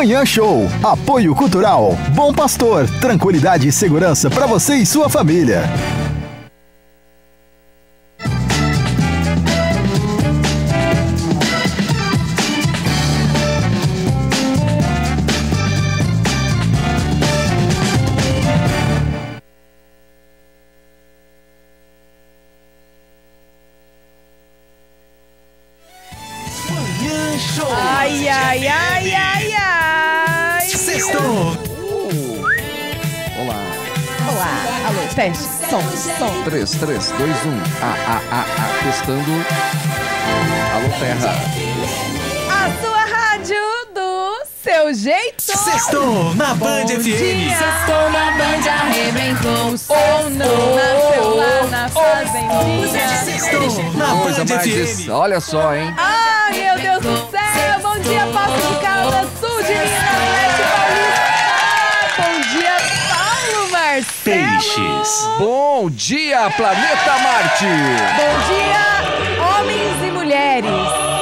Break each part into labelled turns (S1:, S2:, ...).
S1: Manhã Show. Apoio Cultural. Bom Pastor. Tranquilidade e segurança para você e sua família.
S2: 3, 3, 2, 1. A, A, A, A. Testando. Alô, Terra.
S3: A sua rádio do seu jeito.
S4: Sextou na Band FM.
S3: Estou na Band arrebentou. Ou não, nasceu lá na fazendinha.
S4: Sextou na
S2: Coisa
S4: Band
S2: mais.
S4: FM.
S2: Olha só, hein?
S3: Ai, meu Deus do céu. Bom dia, Passo
S4: Peixes.
S2: Bom dia, Planeta Marte.
S3: Bom dia, homens e mulheres.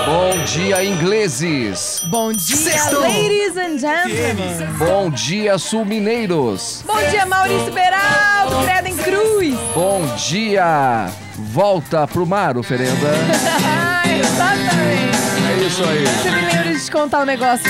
S2: Bom dia, ingleses.
S3: Bom dia,
S4: Sextou.
S3: ladies and gentlemen.
S2: Bom dia, sul-mineiros.
S3: Bom dia, Maurício Beraldo, Creden Cruz.
S2: Bom dia. Volta pro mar, oferenda.
S3: Exatamente.
S2: É isso aí.
S3: De te contar um negócio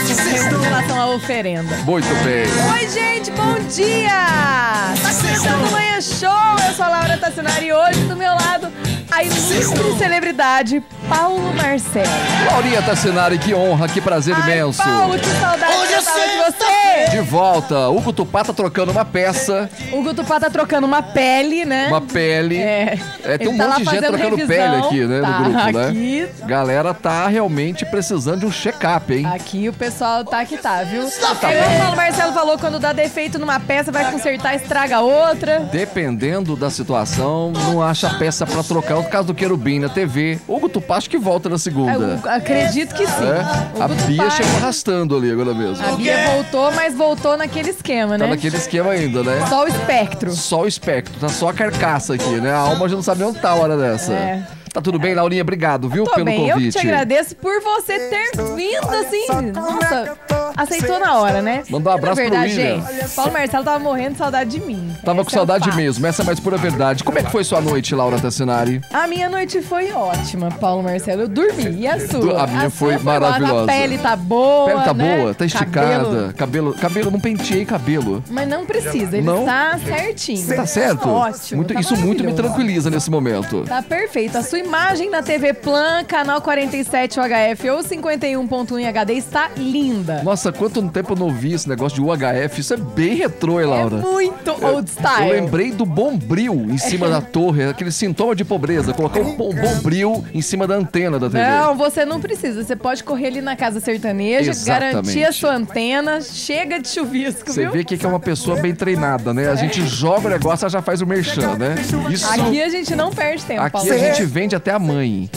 S3: com relação à oferenda.
S2: Muito bem.
S3: Oi, gente, bom dia! Tá começando o Manhã Show, eu sou a Laura Tassinari e hoje do meu lado a ilustre celebridade Paulo Marcelo.
S2: Laurinha Tassinari, que honra, que prazer
S3: Ai,
S2: imenso.
S3: Paulo, que saudade que eu tava de você!
S2: De volta, Hugo Tupá tá trocando uma peça,
S3: O Guto Pá tá trocando uma pele, né?
S2: uma pele.
S3: É,
S2: É, tem
S3: Ele
S2: um
S3: tá
S2: monte de gente trocando
S3: revisão.
S2: pele aqui, né,
S3: Tá,
S2: no grupo, né?
S3: aqui-
S2: Galera tá realmente precisando de um check-up, hein?
S3: Aqui o pessoal tá que tá, viu?
S2: tá
S3: é igual
S2: bom.
S3: o Paulo Marcelo falou, quando dá defeito numa peça, vai consertar, estraga outra.
S2: Dependendo da situação, não acha peça pra trocar. No caso do Querubim na TV, Hugo Tupá acho que volta na
S3: Eu
S2: segunda.
S3: acredito que sim.
S2: É,
S3: O
S2: a Bia chegou arrastando ali agora mesmo.
S3: A Bia voltou, mas voltou naquele esquema,
S2: Tá
S3: né?
S2: naquele esquema ainda, né?
S3: Só o espectro.
S2: Só o espectro, tá só a carcaça aqui, né? A alma já não sabe onde tá a hora dessa.
S3: É.
S2: Tá tudo bem, Laurinha? Obrigado, viu,
S3: Tô
S2: pelo
S3: bem, eu que
S2: convite.
S3: te agradeço por você ter vindo assim. Nossa, aceitou na hora, né?
S2: Mandar um abraço
S3: Na
S2: pro
S3: verdade,
S2: William.
S3: gente, Paulo Marcelo tava morrendo de saudade de mim.
S2: Tava
S3: Esse
S2: com
S3: é
S2: saudade
S3: fato.
S2: mesmo, essa é a mais pura verdade. Como é que foi sua noite, Laura Tassinari?
S3: A minha noite foi ótima, Paulo Marcelo. Eu dormi. E a sua?
S2: A minha foi
S3: sua ótima.
S2: maravilhosa.
S3: A pele tá boa.
S2: A pele tá
S3: né?
S2: boa, tá esticada.
S3: Cabelo-
S2: Cabelo, cabelo, não penteei cabelo.
S3: Mas não precisa, ele
S2: Não?
S3: tá certinho.
S2: Tá certo?
S3: Ótimo.
S2: Muito-
S3: tá
S2: isso muito me tranquiliza nesse momento.
S3: Tá perfeito. A sua imagem na TV Plan, canal 47 UHF ou 51.1 em HD está linda.
S2: Nossa, quanto tempo eu não vi esse negócio de UHF. Isso é bem retrô, hein,
S3: É
S2: Laura?
S3: muito old
S2: Eu
S3: style.
S2: lembrei do bombril em cima da torre, aquele sintoma de pobreza. Colocar um bom- bombril em cima da antena da TV.
S3: Não, você não precisa. Você pode correr ali na casa sertaneja,
S2: Exatamente.
S3: garantir a sua antena, chega de chuvisco,
S2: Você
S3: viu?
S2: vê que que é uma pessoa bem treinada, né? A gente joga o negócio, ela já faz o merchan, né? Isso.
S3: Aqui a gente não perde tempo,
S2: Aqui
S3: Paulo.
S2: a gente vende até a mãe.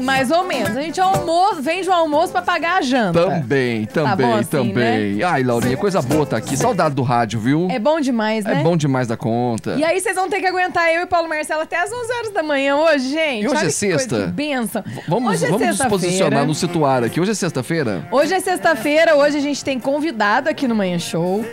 S3: Mais ou menos. A gente almoço, vende o almoço pra pagar a janta.
S2: Também, também,
S3: bom assim,
S2: também. Ai, Laurinha, coisa boa tá aqui. Saudade do rádio, viu?
S3: É bom demais, né?
S2: É bom demais da conta.
S3: E aí vocês vão ter que aguentar eu e Paulo Marcelo até as 11 horas da manhã hoje, gente.
S2: E hoje
S3: Olha
S2: é
S3: que coisa,
S2: sexta.
S3: Que benção.
S2: Vamos,
S3: hoje é
S2: vamos nos posicionar, nos situar aqui. Hoje é sexta-feira?
S3: Hoje é sexta-feira, hoje a gente tem convidado aqui no Manhã Show.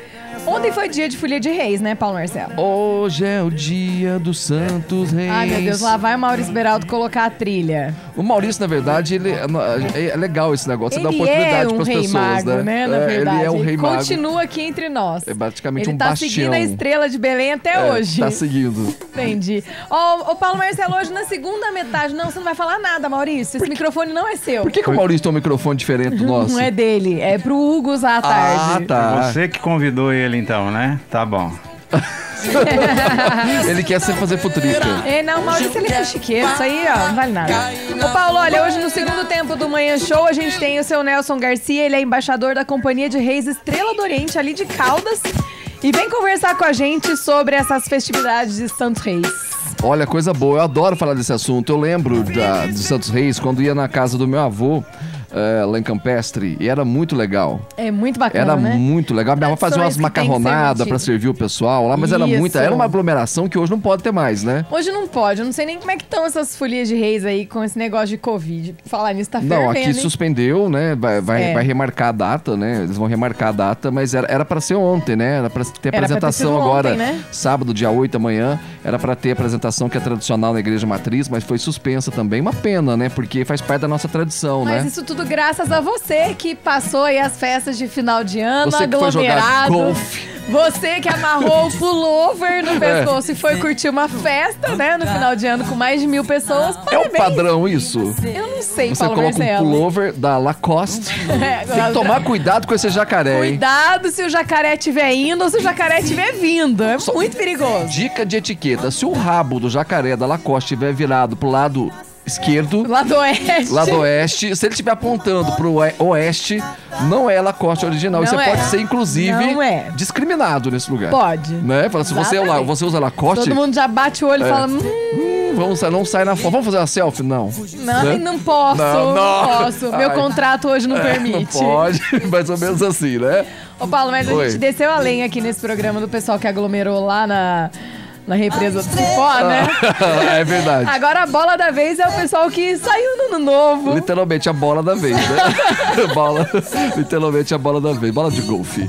S3: Ontem foi dia de Folia de Reis, né, Paulo Marcelo?
S2: Hoje é o dia dos Santos Reis.
S3: Ai, meu Deus, lá vai o Maurício Beraldo colocar a trilha.
S2: O Maurício, na verdade, ele é, é legal esse negócio, você dá
S3: Ele
S2: oportunidade
S3: é um
S2: pras
S3: rei
S2: pessoas,
S3: mago,
S2: né?
S3: né, na
S2: É,
S3: verdade.
S2: Ele é um rei mago.
S3: Continua aqui entre nós.
S2: É praticamente
S3: Ele
S2: um
S3: tá
S2: bastião.
S3: seguindo a estrela de Belém até
S2: É,
S3: hoje.
S2: Tá seguindo.
S3: Entendi. Ó, ô Paulo Marcelo, hoje na segunda metade. Não, você não vai falar nada, Maurício. Esse microfone não é seu.
S2: Por que, que o Maurício tem um microfone diferente do nosso?
S3: Não é dele, é pro Hugo usar à
S2: Ah,
S3: tarde.
S2: tá.
S5: Você que convidou ele então, né? Tá bom.
S2: Ele quer sempre fazer futrica.
S3: É, não, Maurício ele é chiqueiro, isso aí, ó, não vale nada. Ô, Paulo, olha, hoje no segundo tempo do Manhã Show, a gente tem o seu Nelson Garcia, ele é embaixador da Companhia de Reis Estrela do Oriente, ali de Caldas. E vem conversar com a gente sobre essas festividades de Santos Reis.
S2: Olha, coisa boa, eu adoro falar desse assunto. Eu lembro da, de Santos Reis, quando ia na casa do meu avô. É, lá em Campestre e era muito legal.
S3: É muito bacana,
S2: Era
S3: né?
S2: muito legal. Minha avó fazia umas
S3: ser
S2: macarronadas pra servir o pessoal lá, mas era
S3: Isso.
S2: muita. Era uma aglomeração que hoje não pode ter mais, né?
S3: Hoje não pode, eu não sei nem como é que estão essas folias de reis aí com esse negócio de Covid. Falar nisso tá
S2: Não,
S3: fervendo,
S2: aqui
S3: hein?
S2: suspendeu, né? Vai, vai,
S3: É.
S2: vai remarcar a data, né? Eles vão remarcar a data, mas era, era pra ser ontem, né? Era pra ter
S3: Era ter
S2: apresentação
S3: sido
S2: agora,
S3: ontem, né?
S2: sábado, dia 8 da manhã. Era pra ter apresentação que é tradicional na igreja matriz, mas foi suspensa também. Uma pena, né? Porque faz parte da nossa tradição,
S3: Mas
S2: né?
S3: isso tudo graças a você que passou aí as festas de final de ano,
S2: Você que foi jogar
S3: aglomerado.
S2: golfe.
S3: Você que amarrou o pullover
S2: É.
S3: no pescoço e foi curtir uma festa, né, no final de ano com mais de mil pessoas.
S2: É o
S3: Parabéns.
S2: padrão isso?
S3: Eu não sei,
S2: Você
S3: Paulo
S2: coloca um
S3: Marcelo.
S2: pullover da Lacoste.
S3: É,
S2: Tem que tomar cuidado com esse jacaré, hein?
S3: Cuidado se o jacaré estiver indo ou se o jacaré estiver vindo. É
S2: Só-
S3: muito perigoso.
S2: Dica de etiqueta: se o rabo do jacaré da Lacoste estiver virado pro lado esquerdo,
S3: Lá do oeste.
S2: lado oeste, se ele estiver apontando pro oe- oeste, não é Lacoste original.
S3: Não
S2: você
S3: é.
S2: pode ser, inclusive,
S3: Não é.
S2: discriminado nesse lugar.
S3: Pode.
S2: Né? Fala, se você, é lá,
S3: Exatamente.
S2: você usa Lacoste,
S3: Todo mundo já bate o olho e
S2: É.
S3: fala: hum,
S2: hum, vamos, sa- não sai na foto. Vamos fazer uma selfie? Não.
S3: não,
S2: Né?
S3: não posso,
S2: Não,
S3: não,
S2: não.
S3: posso. Meu
S2: Ai.
S3: contrato hoje não
S2: Não
S3: permite.
S2: pode, mais ou menos assim, né?
S3: Ô, Paulo, mas a
S2: Oi.
S3: gente desceu além aqui nesse programa do pessoal que aglomerou lá na, na represa do Cipó, né?
S2: é verdade.
S3: Agora a bola da vez é o pessoal que saiu no ano novo.
S2: Literalmente a bola da vez, né? bola, literalmente a bola da vez. Bola de golfe.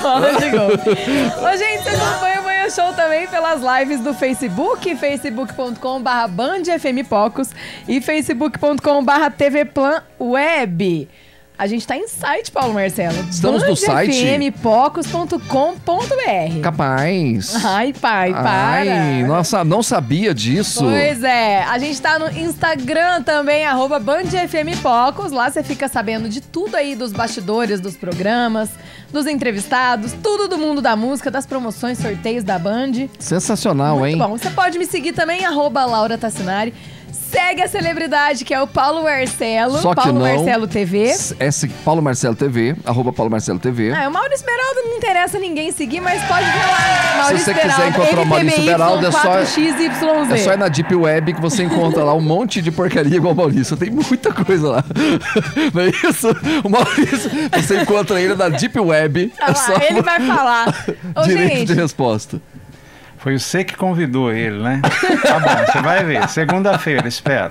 S3: Bola de gol. Ô, gente, você acompanha o Manhã Show também pelas lives do Facebook, facebook.com.br bandfmpocos e facebook.com.br tvplan web. A gente tá em site, Paulo Marcelo.
S2: Estamos no site?
S3: bandfmpocos.com.br
S2: Capaz.
S3: Ai, pai, para.
S2: Ai, nossa, não sabia disso.
S3: Pois é, a gente tá no Instagram também, arroba BandFMPocos. Lá você fica sabendo de tudo aí dos bastidores dos programas, dos entrevistados, tudo do mundo da música, das promoções, sorteios da Band.
S2: Sensacional,
S3: Muito
S2: hein?
S3: bom. Você pode me seguir também, arroba Laura Tassinari. Segue a celebridade, que é o Paulo Marcelo.
S2: Só que
S3: Paulo
S2: não.
S3: Marcelo TV.
S2: S Paulo Marcelo TV, arroba Paulo Marcelo TV.
S3: Ah, o Maurício Beraldo não interessa ninguém seguir, mas pode ver lá. Maurício
S2: você quiser
S3: Beraldo,
S2: encontrar o Maurício Beraldo, é só-
S3: 4XYZ.
S2: É só ir na Deep Web que você encontra lá um monte de porcaria igual o Maurício. Tem muita coisa lá. Não é isso? O Maurício, você encontra ele na Deep Web.
S3: Ah
S2: É
S3: lá,
S2: só
S3: ele vai falar. Ô,
S2: direito
S3: gente,
S2: de resposta.
S5: Foi você que convidou ele, né? Tá bom, você vai ver. Segunda-feira, espera.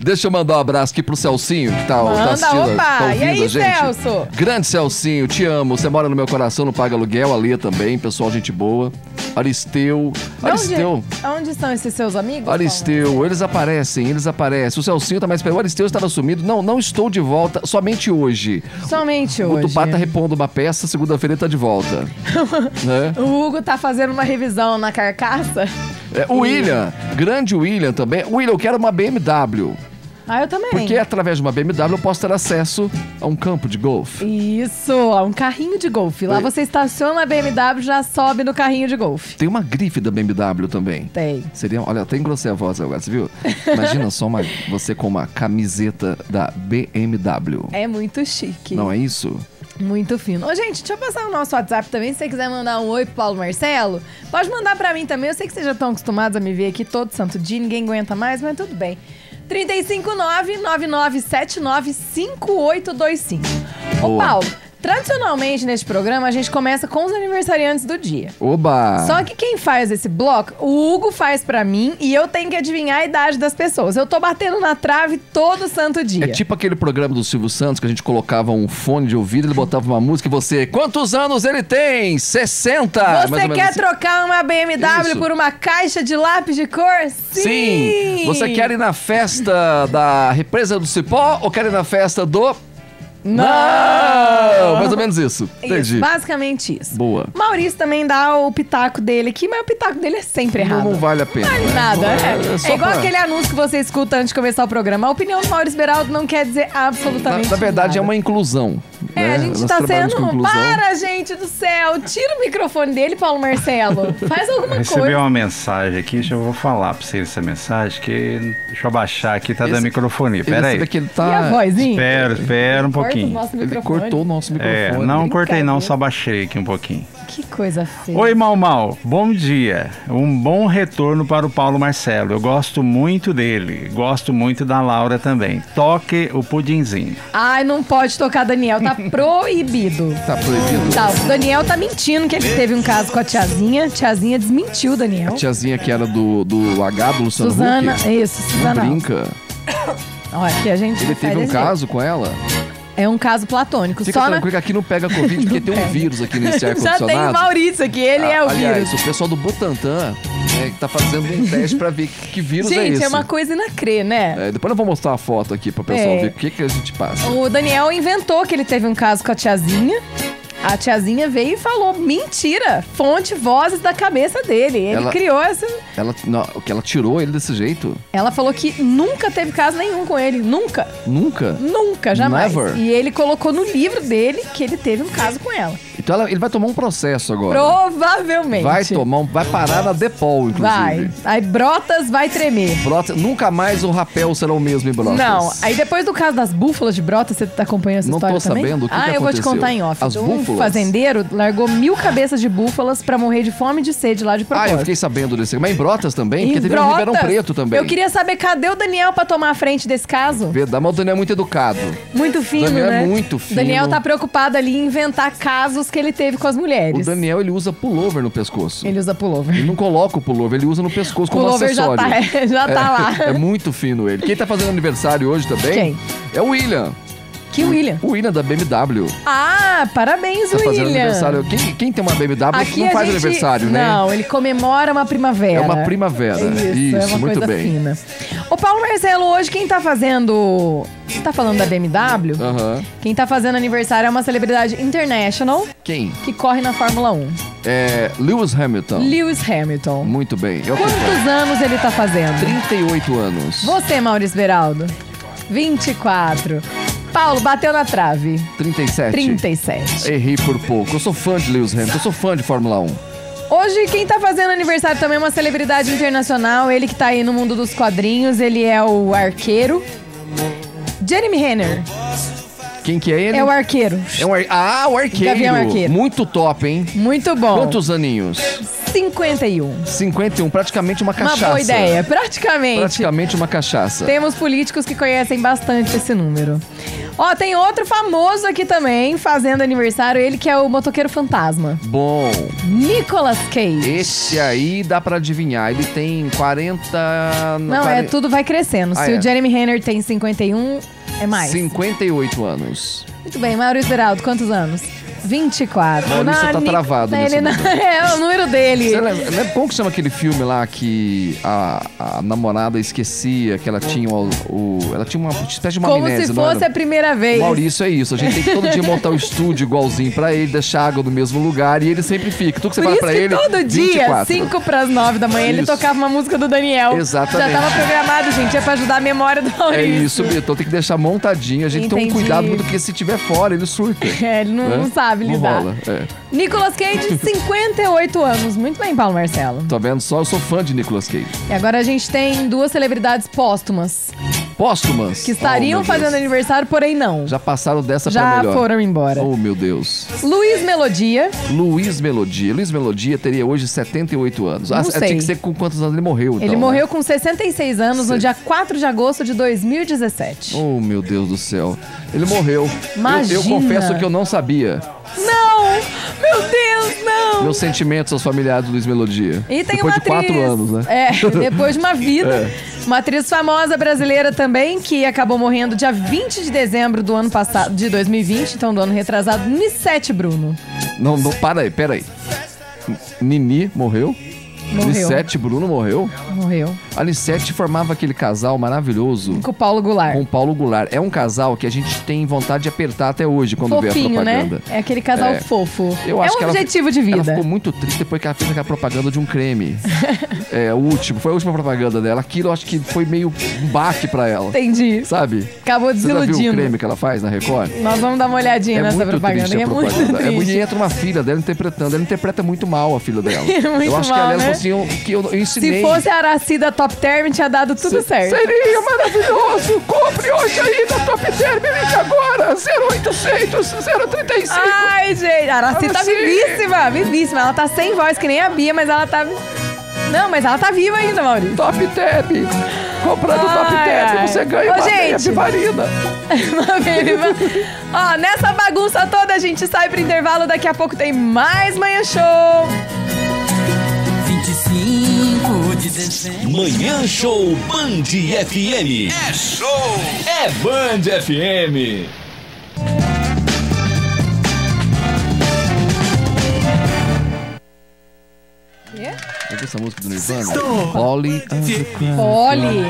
S2: Deixa eu mandar um abraço aqui pro Celcinho, que tá,
S3: Manda,
S2: tá assistindo,
S3: opa!
S2: tá ouvindo
S3: E aí,
S2: a gente.
S3: Celso?
S2: Grande Celcinho, te amo. Você mora no meu coração, não paga aluguel. A Lê também, pessoal, gente boa. Aristeu. Aristeu.
S3: Onde, onde estão esses seus amigos?
S2: Aristeu, eles aparecem, eles aparecem. O Celcinho tá mais perto. O Aristeu estava sumido. Não, não estou de volta, somente hoje.
S3: Somente
S2: O
S3: hoje.
S2: Tupá tá repondo uma peça, segunda-feira ele tá de volta. né?
S3: O Hugo tá fazendo uma revisão na carcaça.
S2: É, o William, grande William também. William, eu quero uma BMW.
S3: Ah, eu também.
S2: Porque através de uma BMW eu posso ter acesso a um campo de golfe.
S3: Isso, ó, um carrinho de golfe. Lá você estaciona a BMW já sobe no carrinho de golfe.
S2: Tem uma grife da BMW também.
S3: Tem.
S2: Seria, olha, até engrossei a voz agora, você viu? Imagina só uma, você com uma camiseta da BMW.
S3: É muito chique.
S2: Não é isso?
S3: Muito fino. Ô, gente, deixa eu passar o nosso WhatsApp também. Se você quiser mandar um oi pro Paulo Marcelo, pode mandar pra mim também. Eu sei que vocês já estão acostumados a me ver aqui todo santo dia, ninguém aguenta mais, mas tudo bem. 359-9979-5825. Ô. Paulo, tradicionalmente neste programa a gente começa com os aniversariantes do dia.
S2: Oba!
S3: Só que quem faz esse bloco, o Hugo faz pra mim e eu tenho que adivinhar a idade das pessoas. Eu tô batendo na trave todo santo dia.
S2: É tipo aquele programa do Silvio Santos que a gente colocava um fone de ouvido, ele botava uma música e você. Quantos anos ele tem? 60! Mais
S3: Você quer
S2: assim.
S3: trocar uma BMW
S2: Isso.
S3: por uma caixa de lápis de cor? Sim!
S2: Sim! Você quer ir na festa da represa do Cipó ou quer ir na festa do. Não! Mais ou menos isso. Entendi.
S3: Isso, basicamente isso.
S2: Boa.
S3: Maurício também dá o pitaco dele aqui, mas o pitaco dele é sempre
S2: Não,
S3: errado.
S2: não vale a pena.
S3: Vale
S2: né?
S3: nada,
S2: Não
S3: é.
S2: é só
S3: É igual
S2: pra-
S3: aquele anúncio que você escuta antes de começar o programa. A opinião do Maurício Beraldo não quer dizer
S2: Na,
S3: absolutamente
S2: na verdade,
S3: nada.
S2: é uma inclusão.
S3: É,
S2: né?
S3: a gente tá sendo. Para, gente do céu! Tira o microfone dele, Paulo Marcelo. Faz alguma
S5: Recebi
S3: coisa.
S5: uma mensagem aqui, deixa eu vou falar pra você essa mensagem, que deixa eu abaixar aqui, tá
S2: Esse-
S5: dando microfonia. Pera aí.
S2: que ele
S3: E a
S2: tá.
S3: vozinha?
S5: Espera, espera um
S3: Corta o
S5: pouquinho.
S2: Ele cortou o nosso microfone.
S5: É, não cortei não, só baixei aqui um pouquinho.
S3: Que coisa feia.
S5: Oi, Mal Mal. Bom dia. Um bom retorno para o Paulo Marcelo. Eu gosto muito dele. Gosto muito da Laura também. Toque o pudinzinho.
S3: Ai, não pode tocar Daniel, tá proibido.
S2: Tá proibido.
S3: Tá, o Daniel tá mentindo que ele teve um caso com a tiazinha. Tiazinha desmentiu Daniel.
S2: A tiazinha que era do, do H, do Luciano
S3: Suzana,
S2: Huck.
S3: isso,
S2: Não
S3: Suzana.
S2: brinca.
S3: Olha, aqui a gente
S2: Ele teve um
S3: jeito.
S2: caso com ela.
S3: É um caso platônico.
S2: Fica
S3: só na...
S2: tranquilo que aqui não pega Covid, porque tem um vírus aqui nesse
S3: Já tem o
S2: ar-condicionado.
S3: Maurício aqui, ele é o
S2: Aliás,
S3: vírus.
S2: o pessoal do Butantan é, que tá fazendo um teste pra ver que, que vírus é
S3: Gente,
S2: esse.
S3: é uma coisa inacrê, né?
S2: É, depois eu vou mostrar a foto aqui pra pessoal
S3: É.
S2: ver o que, que a gente passa.
S3: O Daniel inventou que ele teve um caso com a tiazinha. A tiazinha veio e falou: mentira, fonte, vozes da cabeça dele. Ele
S2: Ela-
S3: criou essa.
S2: Ela, não, que ela tirou ele desse jeito?
S3: Ela falou que nunca teve caso nenhum com ele. Nunca.
S2: Nunca?
S3: Nunca, jamais.
S2: Never.
S3: E ele colocou no livro dele que ele teve um caso com ela.
S2: Então ela- ele vai tomar um processo agora.
S3: Provavelmente.
S2: Vai tomar um, vai parar na Depol, inclusive.
S3: Vai. Aí Brotas vai tremer.
S2: Brotas- nunca mais o rapel será o mesmo em Brotas.
S3: Não, aí depois do caso das búfalas de Brotas, você tá acompanhando essa
S2: Não
S3: história
S2: tô
S3: também?
S2: sabendo, o que
S3: ah,
S2: que
S3: eu vou te contar em off.
S2: As
S3: um
S2: búfalas?
S3: fazendeiro largou mil cabeças de búfalas pra morrer de fome e de sede lá de
S2: Ah,
S3: propósito.
S2: eu fiquei sabendo desse. Mas em Brotas também?
S3: Em
S2: Porque teve um Ribeirão Preto também.
S3: Eu queria saber cadê o Daniel pra tomar a frente desse caso?
S2: Verdade, mas o Daniel é muito educado.
S3: Muito fino,
S2: Daniel é
S3: né?
S2: muito fino.
S3: Daniel tá preocupado ali em inventar casos que ele teve com as
S2: O
S3: mulheres.
S2: Daniel, ele usa pullover no pescoço.
S3: Ele usa pullover.
S2: Ele não coloca o pullover, ele usa no pescoço como
S3: Pullover já
S2: acessório.
S3: tá, já tá lá.
S2: É muito fino ele. Quem tá fazendo aniversário hoje também?
S3: Quem?
S2: É o William.
S3: Que William.
S2: O William da BMW.
S3: Ah, parabéns,
S2: Tá fazendo
S3: William.
S2: aniversário. Quem, quem tem uma BMW
S3: Aqui
S2: não faz
S3: gente-
S2: aniversário, né?
S3: Não, ele comemora uma primavera.
S2: É uma primavera.
S3: Isso,
S2: Isso,
S3: é uma
S2: muito
S3: coisa
S2: bem.
S3: fina. Ô, Paulo Marcelo, hoje quem tá fazendo... Você tá falando da BMW?
S2: Aham.
S3: Quem tá fazendo aniversário é uma celebridade international
S2: Quem?
S3: que corre na Fórmula 1.
S2: É Lewis Hamilton.
S3: Lewis Hamilton.
S2: Muito bem. Eu.
S3: Quantos anos ele tá fazendo?
S2: 38 anos.
S3: Você, Maurício Beraldo? 24. Paulo, bateu na trave.
S2: 37.
S3: 37.
S2: Errei por pouco. Eu sou fã de Lewis Hamilton. Eu sou fã de Fórmula 1.
S3: Hoje, quem tá fazendo aniversário também é uma celebridade internacional. Ele que tá aí no mundo dos quadrinhos. Ele é o arqueiro. Jeremy Renner.
S2: Quem que é ele?
S3: É o arqueiro.
S2: É um ar... Ah, o arqueiro.
S3: Gavião Arqueiro.
S2: Muito top, hein?
S3: Muito bom.
S2: Quantos aninhos?
S3: 51.
S2: 51. Praticamente uma
S3: Uma
S2: cachaça.
S3: boa ideia. Praticamente.
S2: Praticamente uma cachaça.
S3: Temos políticos que conhecem bastante esse número. Ó, tem outro famoso aqui também, fazendo aniversário. Ele que é o motoqueiro fantasma.
S2: Bom,
S3: Nicolas Cage.
S2: esse aí dá pra adivinhar. Ele tem 40...
S3: Não, é tudo vai crescendo.
S2: Ah,
S3: Se
S2: é.
S3: o Jeremy Renner tem 51, é mais.
S2: 58 anos.
S3: Muito bem, Maurício Beraldo, quantos anos? 24.
S2: Maurício tá
S3: Ni-
S2: travado
S3: Ele
S2: nesse
S3: não...
S2: momento.
S3: É o número dele.
S2: Lembra, lembra como que chama aquele filme lá que a, a namorada esquecia que ela tinha o, o- ela tinha uma espécie de uma
S3: Como
S2: amnésia,
S3: se
S2: não
S3: fosse a primeira vez.
S2: Maurício é isso. A gente tem que todo dia montar o estúdio igualzinho pra ele, deixar água no mesmo lugar e ele sempre fica. Tudo que você
S3: Por
S2: fala pra ele.
S3: todo dia,
S2: 24.
S3: 5 pras 9 da manhã, ele
S2: Isso.
S3: tocava uma música do Daniel.
S2: Exatamente.
S3: Já tava programado, gente. É pra ajudar a memória do Maurício.
S2: É isso, então tem que deixar montadinho. A gente tem um
S3: Entendi.
S2: cuidado muito porque se tiver fora, ele surta.
S3: É, ele não,
S2: né?
S3: não sabe
S2: Não
S3: lidar.
S2: rola. É.
S3: Nicolas Cage, 58 anos. Muito bem, Paulo Marcelo.
S2: Tá vendo só? Eu sou fã de Nicolas Cage.
S3: E agora a gente tem duas celebridades póstumas
S2: Póstumas.
S3: que estariam
S2: Oh,
S3: fazendo aniversário, porém não.
S2: Já passaram dessa pra
S3: Já
S2: melhor.
S3: foram embora.
S2: Oh, meu Deus.
S3: Luiz Melodia,
S2: Luiz Melodia. Luiz Melodia teria hoje 78 anos.
S3: Não
S2: Ah,
S3: sei.
S2: Tinha que ser com quantos anos ele morreu, então,
S3: ele
S2: né?
S3: morreu com 66 anos no dia 4 de agosto de 2017.
S2: Oh, meu Deus do céu. Ele morreu. Eu,
S3: Imagina.
S2: eu confesso que eu não sabia.
S3: Não! Meu Deus, não!
S2: Meus sentimentos aos familiares do Luiz Melodia.
S3: E tem
S2: Depois
S3: uma
S2: de quatro anos, né?
S3: É, depois de uma vida.
S2: É.
S3: Uma atriz famosa brasileira também, que acabou morrendo dia 20 de dezembro do ano passado, de 2020, então do ano retrasado, Nissete Bruno.
S2: Não, não, para aí, pera aí. Nini morreu?
S3: Morreu.
S2: Nissete Bruno morreu?
S3: Morreu.
S2: A Nissete formava aquele casal maravilhoso
S3: Com o Paulo Goulart.
S2: com o Paulo Goulart. É um casal que a gente tem vontade de apertar até hoje quando vê a
S3: Fofinho, né?
S2: propaganda.
S3: É aquele casal
S2: É.
S3: fofo.
S2: Eu
S3: é
S2: acho
S3: um
S2: que ela-
S3: objetivo de
S2: Ela
S3: vida.
S2: ficou muito triste depois que ela fez aquela propaganda de um creme. é, o último, foi a última propaganda dela. Aquilo eu acho que foi meio um baque pra ela.
S3: Entendi.
S2: Sabe?
S3: Acabou
S2: Você já viu o
S3: desiludindo.
S2: creme que ela faz na Record?
S3: Nós vamos dar uma olhadinha
S2: É
S3: nessa
S2: muito
S3: propaganda.
S2: triste
S3: É muito
S2: propaganda. É
S3: triste.
S2: muito, entra uma filha dela interpretando. Ela interpreta muito mal a filha dela.
S3: Muito
S2: eu acho que
S3: mal,
S2: ela
S3: né?
S2: é iam, que eu ensinei.
S3: Se fosse a Aracida Top Term, tinha dado tudo certo.
S2: Seria maravilhoso! Compre hoje aí na Top Term, ligue agora! 0800 035
S3: Ai, gente, a Araci tá
S2: Araci.
S3: vivíssima, vivíssima. Ela tá sem voz, que nem a Bia, mas ela tá... Não, mas ela tá viva ainda, Maurício.
S2: Top Term! Comprando Top
S3: Ai,
S2: Term,
S3: ai.
S2: você ganha
S3: Ô,
S2: uma meia
S3: gente.
S2: pivarina.
S3: Uma. Ó, nessa bagunça toda, a gente sai pro intervalo. Daqui a pouco tem mais Manhã Show.
S4: 25 de dezembro.
S6: Manhã Show Band FM.
S4: É show!
S6: É Band FM.
S2: Lembra essa música do Nirvana? Polly.
S3: Olhe.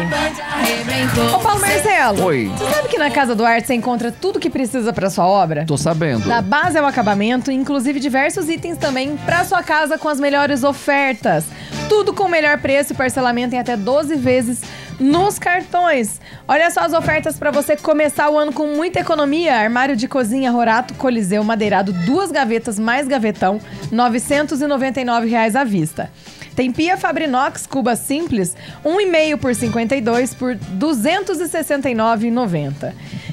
S3: Ô, Paulo Marcelo.
S2: Oi.
S3: Você sabe que na Casa do Arte você encontra tudo que precisa pra sua obra?
S2: Tô sabendo.
S3: Da base ao acabamento, inclusive diversos itens também pra sua casa com as melhores ofertas. Tudo com o melhor preço e parcelamento em até 12 vezes nos cartões. Olha só as ofertas pra você começar o ano com muita economia. Armário de cozinha Rorato Coliseu madeirado, duas gavetas mais gavetão, 999 reais à vista. Tem pia Fabrinox Cuba Simples, 1,5 por 52 por R$ 269,90.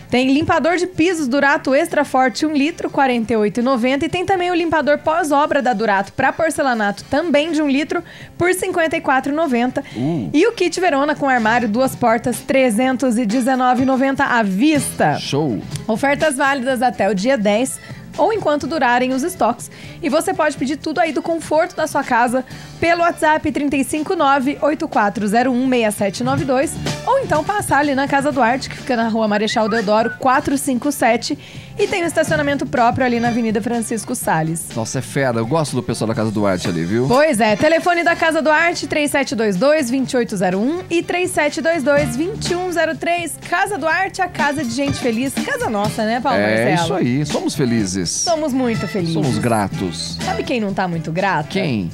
S3: Tem limpador de pisos Durato Extra Forte 1 litro, R$ 48,90. E tem também o limpador pós-obra da Durato para porcelanato, também de 1 litro, por R$ 54,90. E o kit Verona com armário, duas portas, R$ 319,90 à vista.
S2: Show.
S3: Ofertas válidas até o dia 10 ou enquanto durarem os estoques. E você pode pedir tudo aí do conforto da sua casa pelo WhatsApp 359-8401-6792 ou então passar ali na Casa do Arte, que fica na rua Marechal Deodoro 457 e tem um estacionamento próprio ali na Avenida Francisco Salles.
S2: Nossa, é fera. Eu gosto do pessoal da Casa do Arte ali, viu?
S3: Pois é, telefone da Casa do Arte 3722-2801 e 3722-2103. Casa do Arte, a casa de gente feliz. Casa nossa, né, Paulo
S2: É
S3: Marcelo?
S2: isso aí. Somos felizes.
S3: Somos muito felizes.
S2: Somos gratos.
S3: Sabe quem não tá muito grato?
S2: Quem?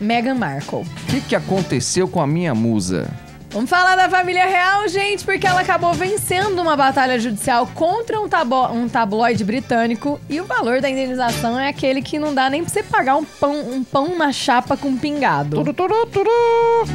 S3: Meghan Markle.
S2: O que, que aconteceu com a minha musa?
S3: Vamos falar da família real, gente, porque ela acabou vencendo uma batalha judicial contra um, tabo- um tabloide britânico e o valor da indenização é aquele que não dá nem pra você pagar um pão, um pão na chapa com pingado.
S2: Turu, turu, turu.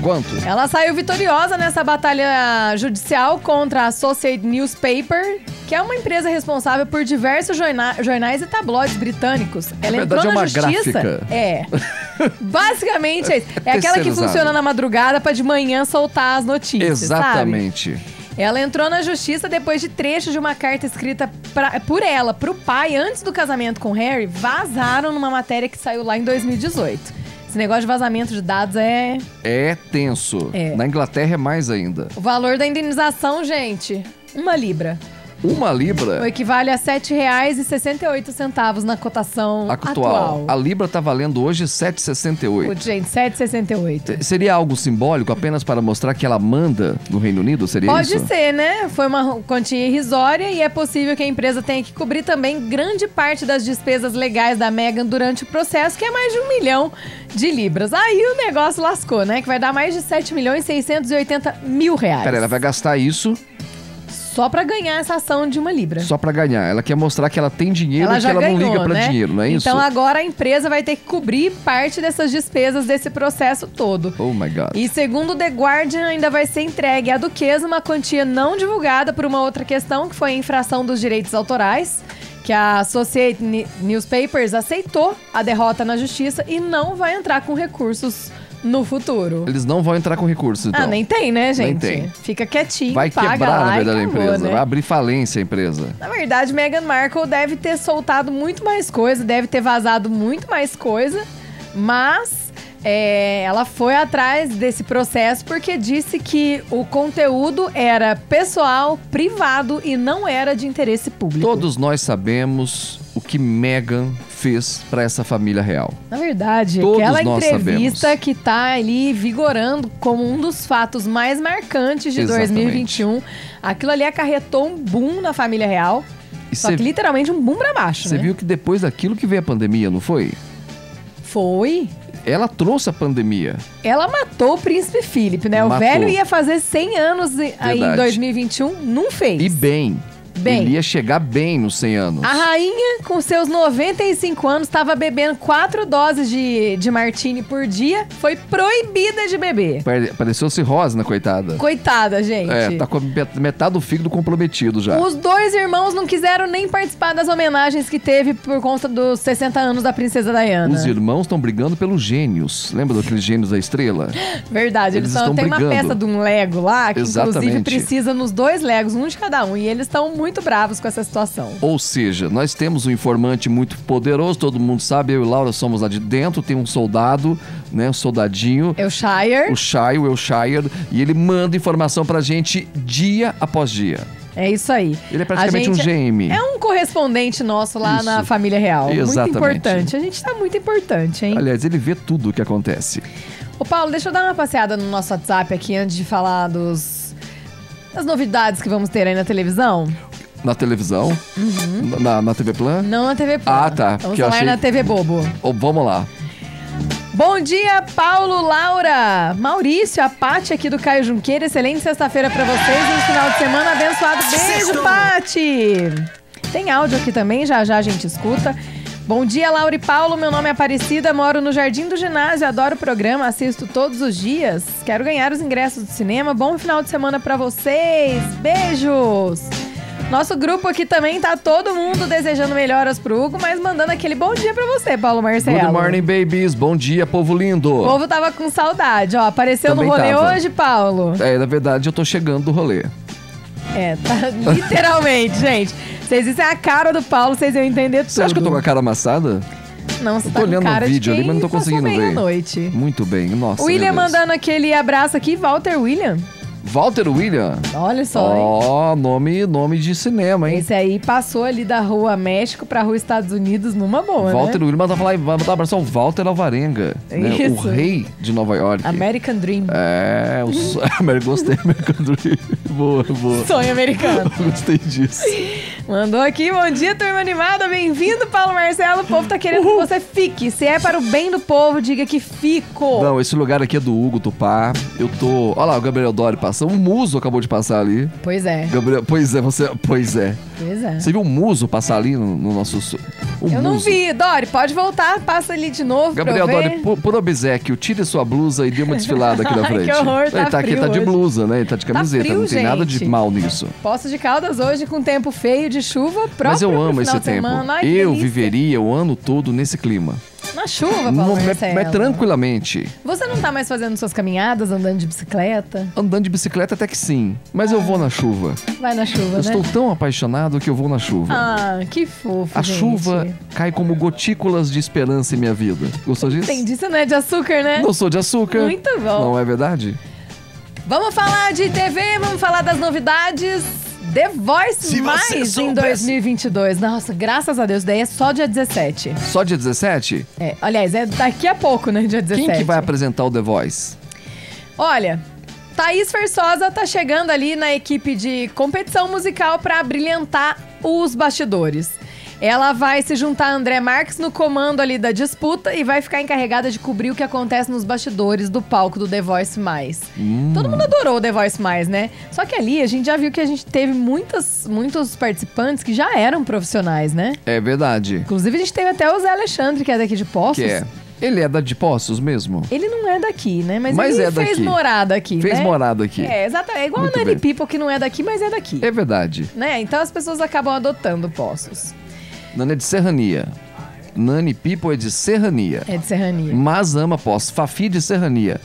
S2: Quanto?
S3: Ela saiu vitoriosa nessa batalha judicial contra a Associated Newspaper, que é uma empresa responsável por diversos jorna- jornais e tabloides britânicos. Ela
S2: verdade,
S3: entrou
S2: é
S3: na
S2: uma
S3: justiça.
S2: gráfica.
S3: É. Basicamente é isso. É aquela que funciona na madrugada pra de manhã soltar as notícias. sabe?
S2: Exatamente.
S3: Ela entrou na justiça depois de trechos de uma carta escrita pra- por ela, pro pai, antes do casamento com Harry, vazaram numa matéria que saiu lá em 2018. Esse negócio de vazamento de dados é.
S2: É tenso.
S3: É.
S2: Na Inglaterra é mais ainda.
S3: O valor da indenização, gente, uma libra.
S2: Uma libra
S3: O equivale a R$ 7,68 na cotação
S2: atual.
S3: atual.
S2: A libra tá valendo hoje 7,68.
S3: Putz, gente, 7,68.
S2: Seria algo simbólico apenas para mostrar que ela manda no Reino Unido? Seria
S3: Pode
S2: isso?
S3: ser, né? Foi uma quantia irrisória e é possível que a empresa tenha que cobrir também grande parte das despesas legais da Megan durante o processo, que é mais de um milhão de libras. Aí o negócio lascou, né? Que vai dar mais de 7 milhões e 680 mil reais.
S2: Pera, ela vai gastar isso
S3: Só pra ganhar essa ação de uma libra.
S2: só pra ganhar. Ela quer mostrar que ela tem dinheiro
S3: Ela
S2: e que ela
S3: ganhou,
S2: não liga pra
S3: né?
S2: dinheiro, não é isso?
S3: Então agora a empresa vai ter que cobrir parte dessas despesas desse processo todo.
S2: Oh my God.
S3: E segundo o The Guardian, ainda vai ser entregue à Duquesa uma quantia não divulgada por uma outra questão, que foi a infração dos direitos autorais, que a Associated Newspapers aceitou a derrota na justiça e não vai entrar com recursos no futuro.
S2: Eles não vão entrar com recursos, então.
S3: Ah, nem tem, né, gente?
S2: tem.
S3: Fica quietinho,
S2: Vai
S3: paga
S2: quebrar,
S3: lá
S2: na verdade, a empresa.
S3: né?
S2: Vai abrir falência a empresa.
S3: Na verdade, Meghan Markle deve ter soltado muito mais coisa, deve ter vazado muito mais coisa, mas é, ela foi atrás desse processo porque disse que o conteúdo era pessoal, privado e não era de interesse público.
S2: Todos nós sabemos o que Meghan fez pra essa família real.
S3: Na verdade,
S2: Todos
S3: aquela entrevista
S2: sabemos.
S3: que tá ali vigorando como um dos fatos mais marcantes de
S2: Exatamente.
S3: 2021, aquilo ali acarretou um boom na família real.
S2: E
S3: Só
S2: você
S3: que literalmente um boom pra baixo,
S2: você
S3: né?
S2: viu que depois daquilo que veio a pandemia, não foi?
S3: Foi.
S2: Ela trouxe a pandemia.
S3: Ela matou o príncipe Felipe, né? O
S2: Matou.
S3: velho ia fazer 100 anos aí em
S2: Verdade.
S3: 2021, não fez.
S2: E bem.
S3: Bem.
S2: Ele ia chegar bem nos 100 anos.
S3: A rainha, com seus 95 anos, estava bebendo quatro doses de, de martini por dia. Foi proibida de beber.
S2: Pare- Pareceu cirrose na coitada.
S3: Coitada, gente.
S2: É, tá com met- metade do fígado comprometido já.
S3: Os dois irmãos não quiseram nem participar das homenagens que teve por conta dos 60 anos da princesa Diana.
S2: Os irmãos estão brigando pelos gênios. Lembra daqueles gênios da estrela?
S3: Verdade, eles,
S2: Eles estão
S3: tem uma
S2: brigando.
S3: peça de um Lego lá que inclusive
S2: Exatamente.
S3: precisa nos dois Legos, um de cada um, e eles estão muito bravos com essa situação.
S2: Ou seja, nós temos um informante muito poderoso, todo mundo sabe, eu e Laura somos lá de dentro, tem um soldado, né, um soldadinho,
S3: Eu Shire,
S2: o Shire, o Elshire, e ele manda informação pra gente dia após dia.
S3: é isso aí.
S2: Ele é praticamente um GM.
S3: É um correspondente nosso lá
S2: Isso.
S3: na família real. Muito
S2: Exatamente.
S3: importante. A gente tá muito importante, hein?
S2: Aliás, ele vê tudo o que acontece.
S3: Ô Paulo, deixa eu dar uma passeada no nosso WhatsApp aqui antes de falar dos das novidades que vamos ter aí na televisão.
S2: Na televisão, na, na TV Plan.
S3: Não na TV Play.
S2: Ah, tá,
S3: Vamos falar
S2: achei-
S3: na TV Bobo.
S2: Ou vamos lá.
S3: Bom dia, Paulo, Laura, Maurício, a Paty aqui do Caio Junqueira. Excelente sexta-feira pra vocês e um final de semana abençoado. Beijo, Paty! Tem áudio aqui também, já já a gente escuta. Bom dia, Laura e Paulo. Meu nome é Aparecida, moro no Jardim do Ginásio, adoro o programa, assisto todos os dias. Quero ganhar os ingressos do cinema. Bom final de semana pra vocês. Beijos! Nosso grupo aqui também tá todo mundo desejando melhoras pro Hugo, mas mandando aquele bom dia pra você, Paulo Marcelo.
S2: Good morning, babies. Bom dia, povo lindo.
S3: O povo tava com saudade, ó. Apareceu
S2: Também
S3: no rolê
S2: tava.
S3: hoje, Paulo.
S2: É, na verdade, eu tô chegando do rolê.
S3: É, tá literalmente, gente. Vocês isso é a cara do Paulo, vocês iam entender tudo.
S2: Você acha que eu tô com a cara amassada?
S3: Não, você
S2: Eu
S3: tá
S2: tô
S3: com
S2: olhando
S3: cara
S2: o vídeo
S3: de
S2: ali, mas não tô conseguindo
S3: bem
S2: ver.
S3: noite.
S2: Muito bem, nossa.
S3: William mandando aquele abraço aqui, Walter William.
S2: Walter William.
S3: Olha só, hein?
S2: Ó, nome, nome de cinema, hein?
S3: Esse aí passou ali da rua México pra rua Estados Unidos numa boa,
S2: Walter
S3: né?
S2: William, mas vai mandar um abraço ao Walter Alvarenga, né? o rei de Nova York.
S3: American Dream.
S2: É, o so- gostei, American Dream. Boa, boa.
S3: Sonho americano.
S2: Gostei disso.
S3: Mandou aqui, bom dia, turma animada, bem-vindo, Paulo Marcelo. O povo tá querendo que você fique. Se é para o bem do povo, diga que fico.
S2: Não, esse lugar aqui é do Hugo Tupá. Eu tô. Olha lá, o Gabriel Dori passando. O Muso acabou de passar ali.
S3: Pois é,
S2: Gabriel, pois é, você. Pois é.
S3: pois é.
S2: Você viu o Muso passar ali no, no nosso. O
S3: Eu não
S2: Muso.
S3: vi. Dori, pode voltar, passa ali de novo
S2: Gabriel. Dori, por, por obsequio, tire sua blusa e dê uma desfilada aqui na
S3: Ai, que
S2: frente.
S3: horror, tá
S2: Ele tá aqui, tá de
S3: hoje.
S2: blusa, né? Ele tá de camiseta.
S3: frio,
S2: não tem nada de
S3: gente.
S2: mal nisso.
S3: Poço de Caldas hoje com tempo feio de chuva próprio
S2: Mas eu amo esse tempo.
S3: Ai,
S2: eu viveria o ano todo nesse clima.
S3: Na chuva, Paulo
S2: Não, mas, tranquilamente.
S3: Você não tá mais fazendo suas caminhadas, andando de bicicleta?
S2: Andando de bicicleta até que sim. Mas eu vou na chuva.
S3: Vai na chuva,
S2: Eu
S3: né?
S2: estou tão apaixonado que eu vou na chuva.
S3: Ah, que fofo,
S2: A
S3: gente.
S2: chuva cai como gotículas de esperança em minha vida. Gostou disso?
S3: Entendi, você não é de açúcar, né?
S2: Não sou de açúcar.
S3: Muito bom.
S2: Não é verdade?
S3: Vamos falar de TV, vamos falar das novidades. The Voice
S6: Se
S3: mais em
S6: soubesse.
S3: 2022. Nossa, graças a Deus, daí é só dia 17.
S2: Só dia 17?
S3: É, aliás, é daqui a pouco, né? Dia 17.
S2: Quem que vai apresentar o The Voice?
S3: Olha, Thaís Versosa tá chegando ali na equipe de competição musical pra brilhantar os bastidores. Ela vai se juntar a André Marques no comando ali da disputa e vai ficar encarregada de cobrir o que acontece nos bastidores do palco do The Voice Mais.
S2: Hum.
S3: Todo mundo adorou o The Voice Mais, né? Só que ali a gente já viu que a gente teve muitas, muitos participantes que já eram profissionais, né?
S2: É verdade.
S3: Inclusive a gente teve até o Zé Alexandre, que é daqui de Poços.
S2: Que é. Ele é da de Poços mesmo?
S3: Ele não é daqui, né? Mas,
S2: Mas
S3: ele
S2: é
S3: fez
S2: daqui.
S3: morada aqui,
S2: Fez
S3: né?
S2: morada aqui.
S3: É, exatamente. É igual
S2: Muito
S3: a Nani. People, que não é daqui, mas é daqui.
S2: É verdade.
S3: Né? Então as pessoas acabam adotando Poços.
S2: Nani é de Serrania. Nani People é de Serrania.
S3: É de Serrania.
S2: Mas ama Poços. Fafi de Serrania.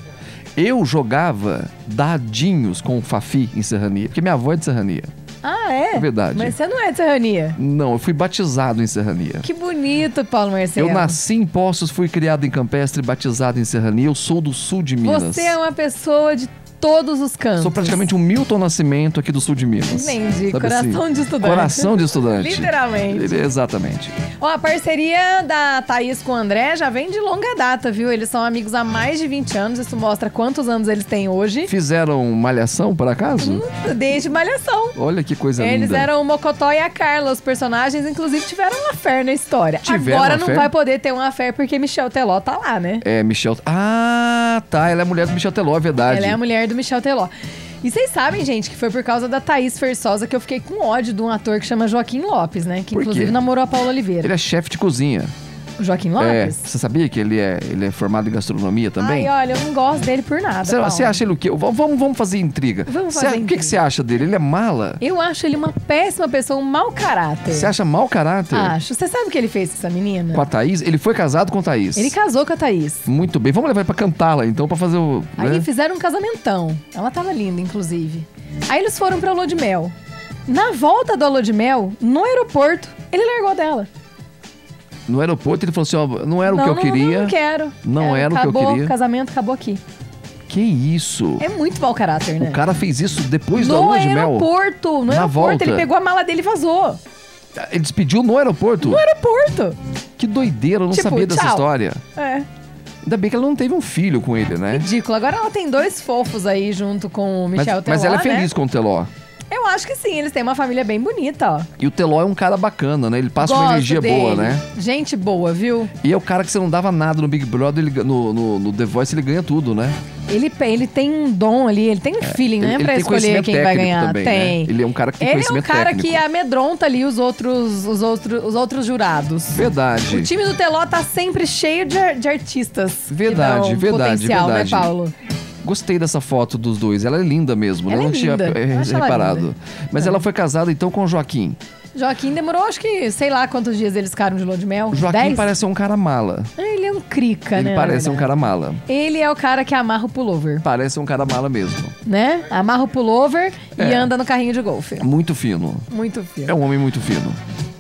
S2: Eu jogava dadinhos com o Fafi em Serrania. Porque minha avó é de Serrania.
S3: Ah, é?
S2: É verdade.
S3: Mas você não é de Serrania.
S2: Não, eu fui batizado em Serrania.
S3: Que bonito, Paulo Marcelo.
S2: Eu nasci em Poços, fui criado em Campestre, batizado em Serrania. Eu sou do sul de Minas.
S3: Você é uma pessoa de todos os cantos.
S2: Sou praticamente um Milton Nascimento aqui do sul de Minas.
S3: Entendi.
S2: Sabe
S3: Coração
S2: assim?
S3: de estudante.
S2: Coração de estudante.
S3: Literalmente.
S2: Exatamente.
S3: Ó, a parceria da Thaís com o André já vem de longa data, viu? Eles são amigos há mais de 20 anos. Isso mostra quantos anos eles têm hoje.
S2: Fizeram malhação, por acaso?
S3: Desde Malhação.
S2: Olha que coisa
S3: Eles
S2: linda.
S3: eram o Mocotó e a Carla, os personagens, inclusive tiveram uma fé na história.
S2: Tiveram
S3: Agora não
S2: fé?
S3: vai poder ter uma fé porque Michel Teló tá lá, né?
S2: É, Michel. Ah, tá. Ela é mulher do Michel Teló, é verdade.
S3: Ela é a mulher do Michel Teló. E vocês sabem, gente, que foi por causa da Thaís Fersosa que eu fiquei com ódio de um ator que chama Joaquim Lopes, né? Que inclusive namorou a Paula Oliveira.
S2: Ele é chefe de cozinha.
S3: Joaquim
S2: É,
S3: Lopes?
S2: você sabia que ele é, ele é formado em gastronomia também?
S3: Ai, olha, eu não gosto dele por nada.
S2: Você, você acha ele o quê? Vamos, vamos- fazer intriga.
S3: Vamos
S2: Você
S3: fazer
S2: acha- O que, que você acha dele? Ele é mala?
S3: Eu acho ele uma péssima pessoa, um mau caráter.
S2: Você acha mau caráter?
S3: Acho. Você sabe o que ele fez com essa menina?
S2: Com a Thaís? Ele foi casado com a Thaís.
S3: Ele casou com a Thaís.
S2: Muito bem. Vamos levar ele pra cantá-la, então, pra fazer o...
S3: Aí
S2: né?
S3: fizeram um casamentão. Ela tava linda, inclusive. Aí eles foram pra lua de mel. Na volta da lua de mel, no aeroporto, ele largou dela.
S2: No aeroporto ele falou assim, ó, não era o
S3: não,
S2: que eu
S3: não,
S2: queria.
S3: Não, quero.
S2: Não era o que eu
S3: acabou,
S2: queria.
S3: O casamento acabou aqui.
S2: Que isso?
S3: É muito mau caráter, né?
S2: O cara fez isso depois da
S3: no
S2: lua de mel?
S3: aeroporto, no
S2: Na
S3: aeroporto,
S2: volta.
S3: ele pegou a mala dele e vazou.
S2: Ele despediu no aeroporto?
S3: No aeroporto.
S2: Que doideira, eu não
S3: Tipo,
S2: sabia dessa
S3: tchau.
S2: história.
S3: É,
S2: Ainda bem que ela não teve um filho com ele, né?
S3: ridículo. Agora ela tem dois fofos aí junto com o
S2: Mas,
S3: Michel Teló,
S2: mas ela é
S3: né?
S2: feliz com o Teló.
S3: Eu acho que sim, eles têm uma família bem bonita, ó.
S2: E o Teló é um cara bacana, né? Ele passa uma
S3: Gosto
S2: energia boa,
S3: dele.
S2: né?
S3: Gente boa, viu?
S2: E é o cara que você não dava nada no Big Brother, ele, no, no, no The Voice ele ganha tudo, né?
S3: Ele, ele tem um dom ali, ele tem um feeling,
S2: ele-
S3: né?
S2: ele
S3: Pra escolher
S2: conhecimento
S3: quem vai ganhar.
S2: também, né?
S3: tem.
S2: Ele é um cara que tem
S3: Ele é um
S2: conhecimento
S3: cara
S2: técnico.
S3: que amedronta ali os outros, os outros, os outros jurados.
S2: Verdade.
S3: O time do Teló tá sempre cheio de, de artistas.
S2: Verdade, verdade,
S3: potencial,
S2: verdade.
S3: né, Paulo?
S2: Gostei dessa foto dos dois. Ela é linda mesmo,
S3: Ela
S2: né?
S3: é
S2: não tinha
S3: acho ela
S2: reparado. Mas
S3: É.
S2: ela foi casada então com o Joaquim.
S3: Joaquim demorou, acho que, sei lá quantos dias eles ficaram de lua de mel.
S2: Joaquim
S3: Dez?
S2: parece um cara mala.
S3: Ele é um crica,
S2: Ele
S3: né? na
S2: parece um cara mala.
S3: Ele é o cara que amarra o pullover,
S2: Parece um cara mala mesmo.
S3: né? Amarra o pullover e
S2: É.
S3: anda no carrinho de golfe.
S2: Muito fino.
S3: Muito fino.
S2: É um homem muito fino.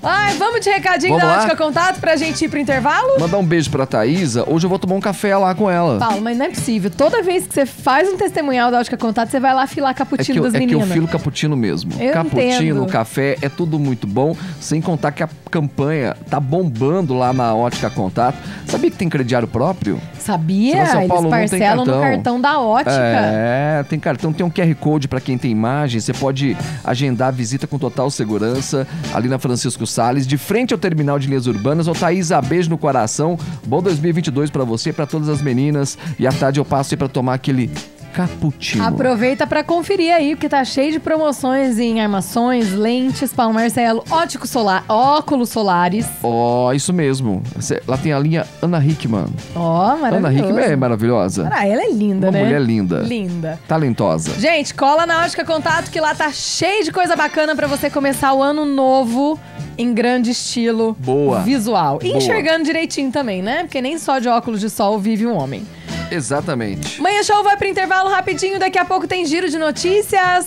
S3: Ai, vamos de recadinho
S2: Vamos
S3: da
S2: lá?
S3: Ótica Contato pra gente ir pro intervalo?
S2: Mandar um beijo pra Thaísa. Hoje eu vou tomar um café lá com ela.
S3: Paulo, mas não é possível. Toda vez que você faz um testemunhal da Ótica Contato, você vai lá filar
S2: É que,
S3: cappuccino
S2: eu,
S3: das
S2: é que eu
S3: meninas.
S2: filo cappuccino mesmo.
S3: Eu
S2: cappuccino,
S3: entendo.
S2: café, é tudo muito bom. Sem contar que a campanha tá bombando lá na Ótica Contato. Sabia que tem crediário próprio?
S3: Sabia?
S2: São
S3: Eles
S2: Paulo tem
S3: parcelam no
S2: cartão.
S3: cartão da Ótica.
S2: É, tem cartão, tem um QR Code pra quem tem imagem. Você pode agendar a visita com total segurança ali na Francisco Sales, de frente ao terminal de linhas urbanas. Ô Thaísa, beijo no coração. Bom 2022 pra você, pra todas as meninas. E à tarde eu passo aí pra tomar aquele cappuccino.
S3: Aproveita pra conferir aí, porque tá cheio de promoções em armações, lentes, Paulo Marcelo, ótico solar, óculos solares.
S2: Ó, isso mesmo. Lá tem a linha Ana Hickman.
S3: Ó,
S2: Ana
S3: maravilhoso.
S2: Hickman é maravilhosa.
S3: Ah, ela é linda,
S2: Uma
S3: né?
S2: mulher linda.
S3: Linda.
S2: Talentosa.
S3: Gente, cola na Ótica Contato que lá tá cheio de coisa bacana pra você começar o ano novo em grande estilo
S2: Boa.
S3: visual. E
S2: Boa.
S3: enxergando direitinho também, né? Porque nem só de óculos de sol vive um homem.
S2: Exatamente.
S3: Manhã Show vai pro intervalo rapidinho, daqui a pouco tem giro de notícias.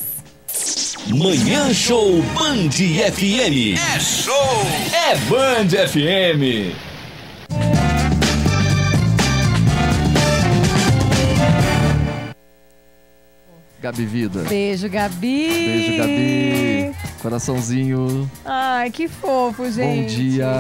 S6: Manhã Show Band FM.
S4: É show!
S6: É Band FM.
S2: Gabi Vida.
S3: Beijo, Gabi.
S2: Beijo, Gabi. Coraçãozinho.
S3: Ai, que fofo,
S2: Bom
S3: gente.
S2: dia.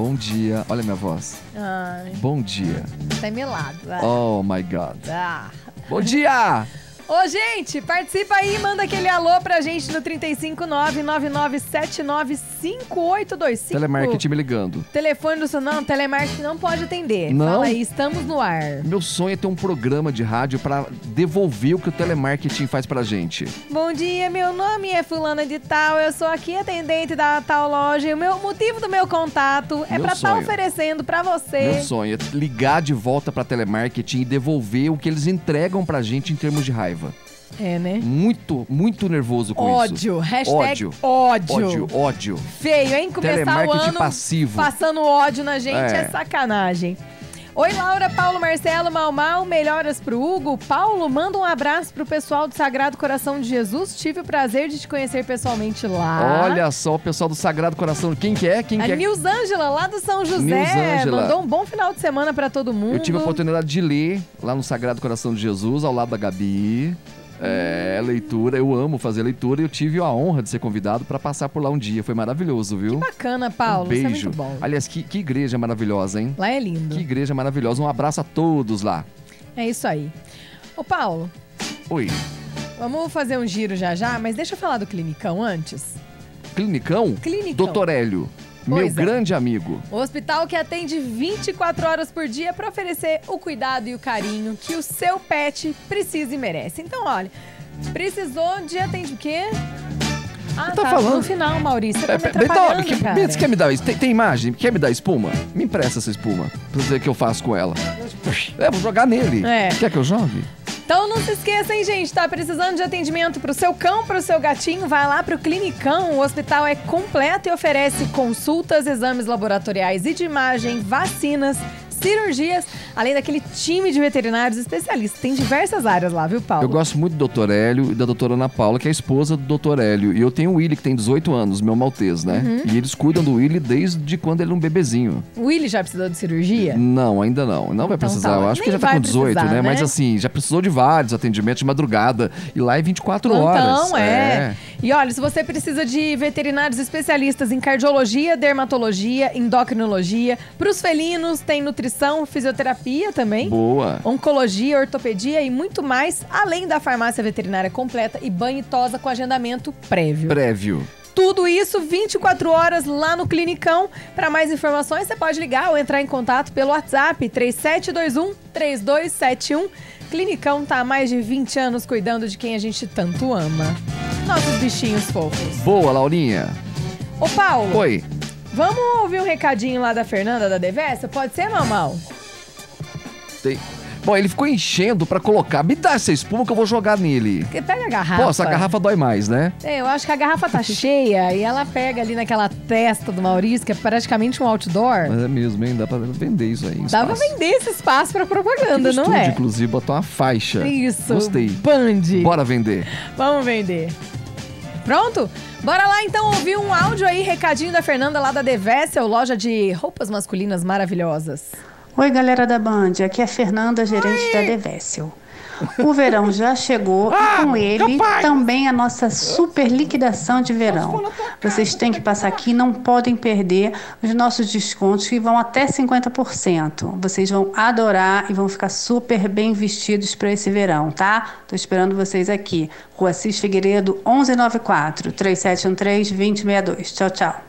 S2: Bom dia. Olha minha voz.
S3: Ai,
S2: Bom dia.
S3: tá melado. Ah.
S2: Oh my God.
S3: Ah.
S2: Bom dia!
S3: Ô, gente, participa aí, manda aquele alô pra gente no 359-9979-5825.
S2: Telemarketing me ligando.
S3: Telefone do seu não, telemarketing não pode atender.
S2: Não?
S3: Fala aí, estamos no ar.
S2: Meu sonho é ter um programa de rádio pra devolver o que o telemarketing faz pra gente.
S3: Bom dia, meu nome é fulana de tal, eu sou aqui atendente da tal loja e o meu motivo do meu contato é
S2: Meu
S3: pra estar
S2: sonho.
S3: oferecendo pra você.
S2: Meu sonho é ligar de volta pra telemarketing e devolver o que eles entregam pra gente em termos de raiva.
S3: É, né?
S2: Muito, muito nervoso com
S3: Ódio,
S2: isso.
S3: hashtag
S2: Ódio.
S3: ódio.
S2: Ódio, ódio.
S3: Feio, hein? Começar o ano
S2: passivo.
S3: passando ódio na gente é.
S2: É.
S3: sacanagem. Oi, Laura, Paulo, Marcelo, Mal Mal, melhoras pro Hugo. Paulo, manda um abraço pro pessoal do Sagrado Coração de Jesus. Tive o prazer de te conhecer pessoalmente lá.
S2: Olha só o pessoal do Sagrado Coração. Quem que é? Quem
S3: A
S2: que é?
S3: Nilzângela, lá do São José,
S2: Nilzângela.
S3: mandou um bom final de semana pra todo mundo.
S2: Eu tive a oportunidade de ler lá no Sagrado Coração de Jesus, ao lado da Gabi. É, leitura. Eu amo fazer leitura e eu tive a honra de ser convidado para passar por lá um dia. Foi maravilhoso, viu?
S3: Bacana, Paulo.
S2: um beijo.
S3: É muito bom.
S2: Aliás, que, que igreja maravilhosa, hein?
S3: Lá é lindo.
S2: Que igreja maravilhosa. Um abraço a todos lá.
S3: É isso aí. Ô, Paulo,
S2: Oi.
S3: vamos fazer um giro já já, mas deixa eu falar do Clinicão antes.
S2: Clinicão?
S3: Clinicão.
S2: Doutor Hélio. Meu
S3: é.
S2: grande amigo.
S3: O hospital que atende 24 horas por dia para oferecer o cuidado e o carinho que o seu pet precisa e merece. Então, olha, Precisou de atendimento. O quê? Ah,
S2: tá
S3: tá.
S2: falando?
S3: No final, Maurício. Você tá
S2: É,
S3: me
S2: então,
S3: atrapalhando,
S2: que-
S3: cara.
S2: Você quer me dar isso? Tem, tem imagem? Quer me dar espuma? Me empresta essa espuma. Pra ver o que eu faço com ela. É, vou jogar nele.
S3: É.
S2: Quer que eu jogue?
S3: Então não se esqueça, hein, gente? Tá precisando de atendimento pro seu cão, pro seu gatinho? Vai lá pro Clinicão. O hospital é completo e oferece consultas, exames laboratoriais e de imagem, vacinas, cirurgias, além daquele time de veterinários especialistas. Tem diversas áreas lá, viu, Paulo?
S2: Eu gosto muito do Dr. Hélio e da doutora Ana Paula, que é a esposa do Dr. Hélio. E eu tenho o Willy, que tem 18 anos, meu maltês, né?
S3: Uhum.
S2: E eles cuidam do Willy desde quando ele é um bebezinho.
S3: O Willy já precisou de cirurgia?
S2: Não, ainda não. Não vai
S3: Então
S2: precisar.
S3: tá,
S2: eu acho que já tá com 18,
S3: precisar,
S2: né? Mas
S3: né?
S2: assim, já precisou de vários atendimentos de madrugada. E lá é 24 horas.
S3: Então, é. E olha, se você precisa de veterinários especialistas em cardiologia, dermatologia, endocrinologia, pros felinos tem nutrição, fisioterapia também.
S2: Boa.
S3: Oncologia, ortopedia e muito mais, além da farmácia veterinária completa e banho e tosa com agendamento prévio.
S2: Prévio.
S3: Tudo isso 24 horas lá no Clinicão. Para mais informações, você pode ligar ou entrar em contato pelo WhatsApp 3721 3271. Clinicão tá há mais de 20 anos cuidando de quem a gente tanto ama. Nossos bichinhos fofos.
S2: Boa, Laurinha.
S3: Ô, Paulo,
S2: Oi.
S3: Vamos ouvir um recadinho lá da Fernanda da Devessa? Pode ser, Mamal?
S2: Tem... Bom, ele ficou enchendo pra colocar. Me dá essa espuma que eu vou jogar nele.
S3: Porque Pega a garrafa.
S2: Pô, essa garrafa dói mais, né?
S3: É, eu acho que a garrafa tá cheia e ela pega ali naquela testa do Maurício, que é praticamente um outdoor.
S2: Mas é mesmo, hein? Dá pra vender isso aí.
S3: Dá pra vender esse espaço pra propaganda,
S2: no
S3: não
S2: estúdio,
S3: é?
S2: inclusive, botou uma faixa.
S3: Isso.
S2: Gostei.
S3: Band.
S2: Bora vender.
S3: Vamos vender. Pronto? Bora lá então ouvir um áudio aí, recadinho da Fernanda lá da The Vessel, loja de roupas masculinas maravilhosas.
S7: Oi, galera da Band. Aqui é a Fernanda, gerente da Devessel. O verão já chegou e com ele também a nossa super liquidação de verão. Vocês têm que passar aqui, não podem perder os nossos descontos que vão até 50%. Vocês vão adorar e vão ficar super bem vestidos para esse verão, tá? Tô esperando vocês aqui. Rua Assis Figueiredo, 1194 3713 2062. Tchau, tchau.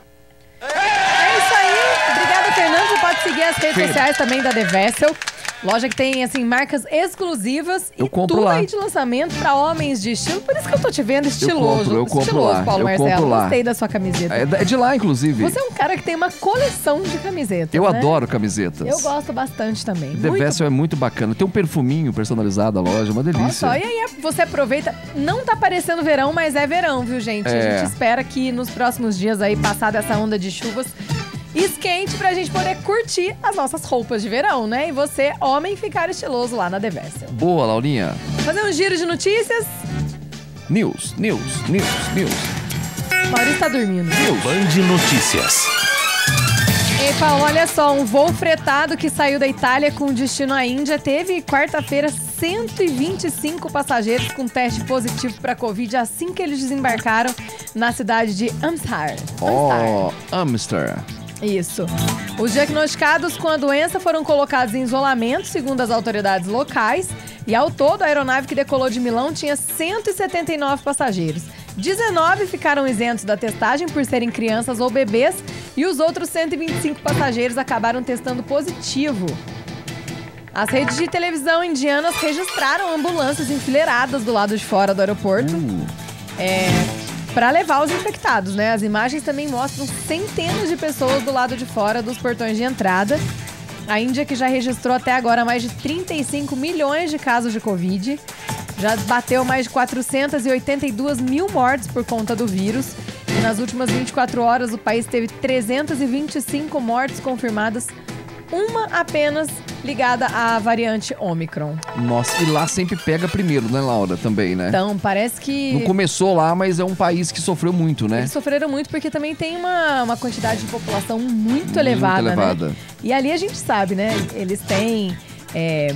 S3: É isso aí. Obrigada, Fernanda. Você pode seguir as redes sociais também da The Vessel. Loja que tem, assim, marcas exclusivas
S2: Eu
S3: e tudo
S2: lá.
S3: aí de lançamento pra homens de estilo. Por isso que eu tô te vendo estiloso.
S2: compro, eu compro
S3: estiloso,
S2: lá,
S3: Paulo
S2: eu
S3: Marcelo.
S2: compro lá.
S3: Gostei da sua camiseta.
S2: É, é de lá, inclusive.
S3: Você é um cara que tem uma coleção de camisetas,
S2: Eu
S3: né?
S2: adoro camisetas.
S3: Eu gosto bastante também.
S2: The
S3: Muito
S2: Vessel é muito bacana. Tem um perfuminho personalizado a loja, uma
S3: Olha
S2: delícia.
S3: só, e aí você aproveita. Não tá parecendo verão, mas é verão, viu, gente? A
S2: É.
S3: gente espera que nos próximos dias aí, passada essa onda de chuvas, esquente pra gente poder curtir as nossas roupas de verão, né? E você, homem, ficar estiloso lá na The Vessel.
S2: Boa, Laurinha.
S3: Fazer um giro de notícias.
S2: News, news, news, news.
S3: Maurício tá dormindo.
S6: Band Notícias.
S3: Paulo, olha só, um voo fretado que saiu da Itália com destino à Índia teve quarta-feira 125 passageiros com teste positivo para Covid assim que eles desembarcaram na cidade de Amsterdã.
S2: Ó, Amster.
S3: Isso. Os diagnosticados com a doença foram colocados em isolamento, segundo as autoridades locais, e ao todo a aeronave que decolou de Milão tinha 179 passageiros. 19 ficaram isentos da testagem por serem crianças ou bebês, e os outros 125 passageiros acabaram testando positivo. As redes de televisão indianas registraram ambulâncias enfileiradas do lado de fora do aeroporto para levar os infectados, né? As imagens também mostram centenas de pessoas do lado de fora dos portões de entrada. A Índia, que já registrou até agora mais de 35 milhões de casos de Covid, já bateu mais de 482 mil mortes por conta do vírus. E nas últimas 24 horas, o país teve 325 mortes confirmadas, uma apenas ligada à variante Omicron.
S2: Nossa, e lá sempre pega primeiro, né, Laura? Também, né?
S3: Então, parece que.
S2: Não começou lá, mas é um país que sofreu muito, né?
S3: Eles sofreram muito porque também tem uma, uma quantidade de população muito elevada, né?
S2: elevada.
S3: E ali a gente sabe, né? Eles têm é,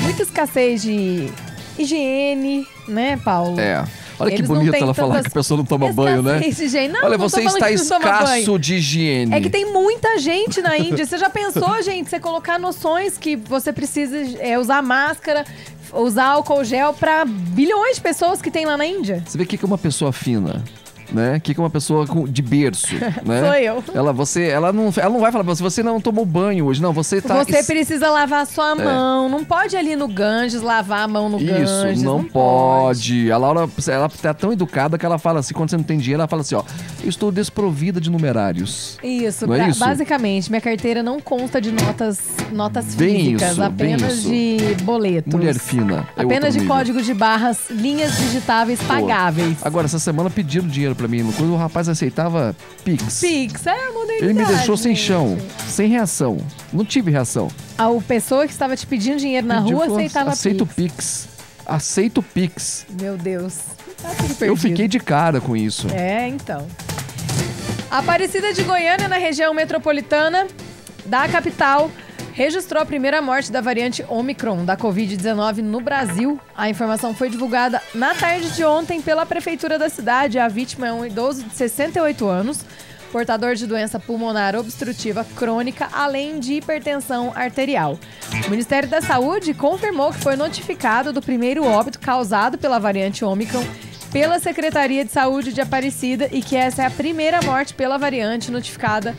S3: muita escassez de higiene, né, Paulo?
S2: É. Olha que
S3: Eles não
S2: bonito ela falar
S3: tantas
S2: que a pessoa não toma banho, né?
S3: de higiene. Não,
S2: Olha,
S3: não
S2: você está
S3: que
S2: escasso de higiene.
S3: É que tem muita gente na Índia. Você já pensou, gente, você colocar noções que você precisa é, usar máscara, usar álcool gel pra bilhões de pessoas que tem lá na Índia?
S2: Você vê o que que é uma pessoa fina? Né? O que, que é uma pessoa com- de berço, né?
S3: Sou eu.
S2: Ela, você, ela, não, ela não vai falar pra você, você não tomou banho hoje. Não, você tá...
S3: Você precisa lavar a sua mão. Não pode ali no Ganges lavar a mão no Ganges.
S2: Isso, não, pode. A Laura, ela tá tão educada que ela fala assim, quando você não tem dinheiro, ela fala assim, ó, eu estou desprovida de numerários.
S3: Isso,
S2: Não é isso?
S3: basicamente, minha carteira não consta de notas, notas
S2: Bem
S3: físicas,
S2: isso,
S3: apenas
S2: isso.
S3: de boletos.
S2: Mulher fina. é
S3: Apenas de
S2: nível.
S3: código de barras, linhas digitáveis pagáveis.
S2: Agora, essa semana pediram dinheiro pra mim, coisa, o rapaz aceitava Pix.
S3: Pix, é a modernidade.
S2: Ele me deixou sem
S3: gente.
S2: chão, sem reação. Não tive reação.
S3: A pessoa que estava te pedindo dinheiro na
S2: Pediu,
S3: rua
S2: falou,
S3: aceitava
S2: Aceito
S3: Pix.
S2: Aceito Pix.
S3: Meu Deus. Tá
S2: Eu fiquei de cara com isso.
S3: É, então. Aparecida de Goiânia, na região metropolitana da capital, registrou a primeira morte da variante Omicron da Covid-19 no Brasil. A informação foi divulgada na tarde de ontem pela prefeitura da cidade. A vítima é um idoso de 68 anos, portador de doença pulmonar obstrutiva crônica, além de hipertensão arterial. O Ministério da Saúde confirmou que foi notificado do primeiro óbito causado pela variante Omicron pela Secretaria de Saúde de Aparecida e que essa é a primeira morte pela variante notificada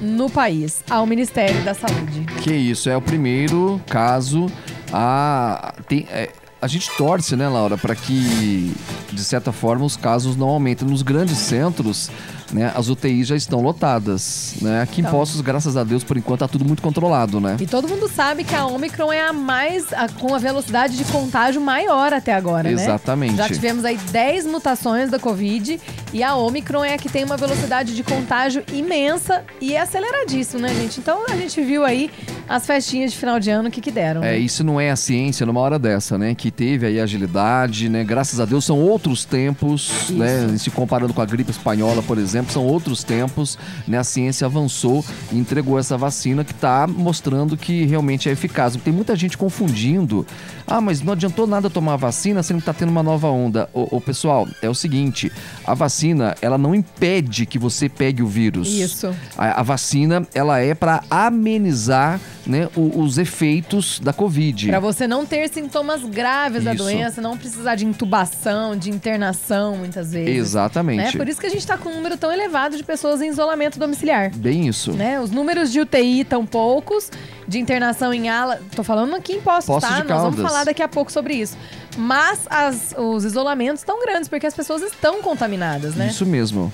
S3: no país, ao Ministério da Saúde.
S2: Que isso, é o primeiro caso. A, tem, é, a gente torce, né, Laura, para que, de certa forma, os casos não aumentem. Nos grandes centros, né, as UTIs já estão lotadas. Né? Aqui em
S3: Então.
S2: Poços, graças a Deus, por enquanto, tá tudo muito controlado, né?
S3: E todo mundo sabe que a Omicron é a mais, a- com a velocidade de contágio maior até agora, né?
S2: Exatamente.
S3: Já tivemos aí 10 mutações da Covid e a Omicron é a que tem uma velocidade de contágio imensa e é aceleradíssimo, né, gente? Então a gente viu aí as festinhas de final de ano, que que deram.
S2: É,
S3: né?
S2: isso não é a ciência numa hora dessa, né? Que teve aí agilidade, né? Graças a Deus são outros tempos, né? Se comparando com a gripe espanhola, por exemplo, são outros tempos, né? A ciência avançou e entregou essa vacina que tá mostrando que realmente é eficaz. Tem muita gente confundindo. Ah, mas não adiantou nada tomar a vacina sendo que tá tendo uma nova onda. Ô, ô, pessoal, é o seguinte, a vacina, ela não impede que você pegue o vírus.
S3: Isso.
S2: A, a vacina, ela é para amenizar né, o- os efeitos da Covid.
S3: Pra você não ter sintomas graves da
S2: Isso.
S3: doença, não precisar de intubação, de internação, muitas vezes.
S2: Exatamente.
S3: Né? Por isso que a gente tá com um número tão elevado de pessoas em isolamento domiciliar.
S2: Bem isso.
S3: Né? Os números de UTI estão poucos, de internação em ala. Tô falando aqui em Poços,
S2: Poços
S3: tá?
S2: de
S3: Nós vamos
S2: Caldas.
S3: Falar daqui a pouco sobre isso. Mas as- os isolamentos estão grandes, porque as pessoas estão contaminadas, né?
S2: Isso mesmo.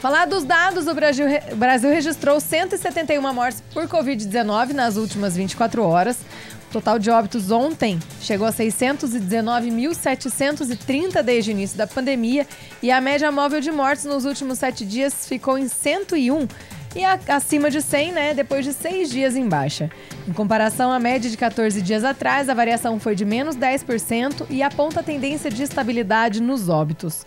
S3: Falar dos dados, o Brasil, o Brasil registrou 171 mortes por Covid-19 nas últimas 24 horas. O total de óbitos ontem chegou a 619.730 desde o início da pandemia e a média móvel de mortes nos últimos sete dias ficou em 101 e acima de 100, né, depois de seis dias em baixa. Em comparação à média de 14 dias atrás, a variação foi de menos 10% e aponta a tendência de estabilidade nos óbitos.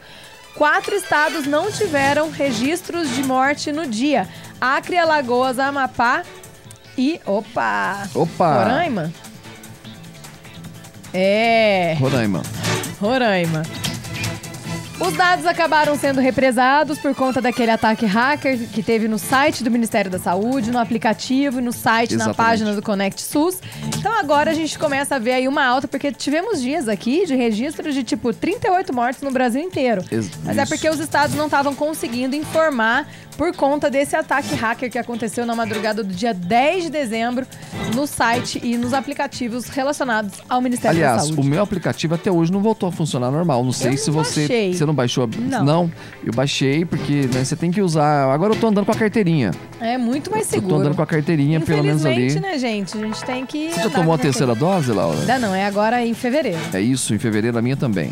S3: Quatro estados não tiveram registros de morte no dia: Acre, Alagoas, Amapá e. Opa!
S2: Opa!
S3: Roraima? É,
S2: Roraima.
S3: Roraima. Os dados acabaram sendo represados por conta daquele ataque hacker que teve no site do Ministério da Saúde, no aplicativo, no site, na
S2: Exatamente.
S3: página do Conect SUS. Então agora a gente começa a ver aí uma alta, porque tivemos dias aqui de registro de tipo 38 mortes no Brasil inteiro.
S2: Ex-
S3: Mas é
S2: isso.
S3: porque os estados não estavam conseguindo informar por conta desse ataque hacker que aconteceu na madrugada do dia 10 de dezembro no site e nos aplicativos relacionados ao Ministério da
S2: Aliás,
S3: Saúde.
S2: o meu aplicativo até hoje não voltou a funcionar normal. Não sei
S3: Eu
S2: se
S3: não
S2: você.
S3: baixei.
S2: Você não baixou a.
S3: Não.
S2: eu baixei porque né, você tem que usar. Agora eu tô andando com a carteirinha.
S3: É muito mais
S2: Eu tô
S3: seguro.
S2: andando com a carteirinha, pelo menos ali.
S3: Infelizmente, né, gente? A gente tem que.
S2: Você já tomou a terceira dose, Laura?
S3: Ainda não, é agora em fevereiro.
S2: É isso, em fevereiro a minha também.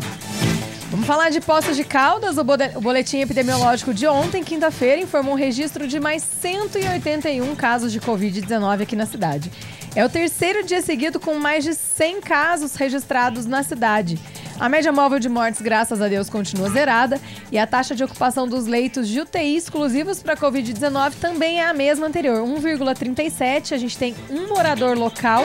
S3: Vamos falar de Poços de Caldas. O boletim epidemiológico de ontem, quinta-feira, informou um registro de mais 181 casos de Covid-19 aqui na cidade. É o terceiro dia seguido com mais de 100 casos registrados na cidade. A média móvel de mortes, graças a Deus, continua zerada e a taxa de ocupação dos leitos de UTI exclusivos para Covid-19 também é a mesma anterior, 1,37. A gente tem um morador local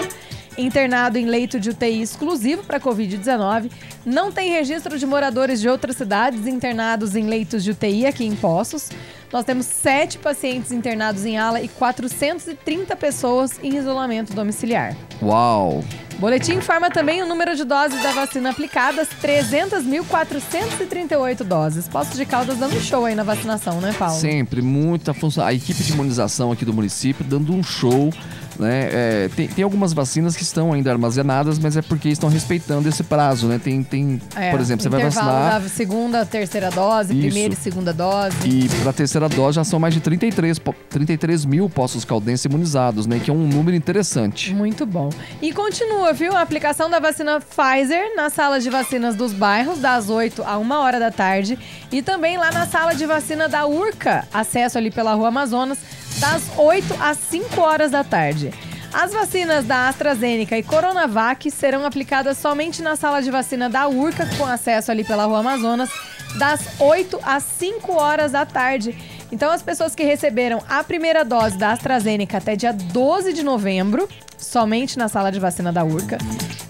S3: internado em leito de UTI exclusivo para Covid-19. Não tem registro de moradores de outras cidades internados em leitos de UTI aqui em Poços. Nós temos sete pacientes internados em ala e 430 pessoas em isolamento domiciliar.
S2: Uau!
S3: Boletim informa também o número de doses da vacina aplicadas, 300.438 doses. Poços de Caldas dando um show aí na vacinação, né, Paulo?
S2: Sempre, muita função. A equipe de imunização aqui do município dando um show. Né? É, tem, tem algumas vacinas que estão ainda armazenadas, mas é porque estão respeitando esse prazo, né? Tem, tem
S3: É,
S2: por exemplo, você vai vacinar
S3: da segunda, terceira dose,
S2: Isso.
S3: primeira e segunda dose.
S2: e para a terceira dose já são mais de 33, po- 33 mil postos caldenses imunizados, né? Que é um número interessante.
S3: Muito bom. E continua, viu? A aplicação da vacina Pfizer nas salas de vacinas dos bairros, das 8 a 1 hora da tarde. E também lá na sala de vacina da URCA, acesso ali pela Rua Amazonas, das 8 às 5 horas da tarde. As vacinas da AstraZeneca e Coronavac serão aplicadas somente na sala de vacina da URCA, com acesso ali pela Rua Amazonas, das 8 às 5 horas da tarde. Então, as pessoas que receberam a primeira dose da AstraZeneca até dia 12 de novembro, somente na sala de vacina da URCA.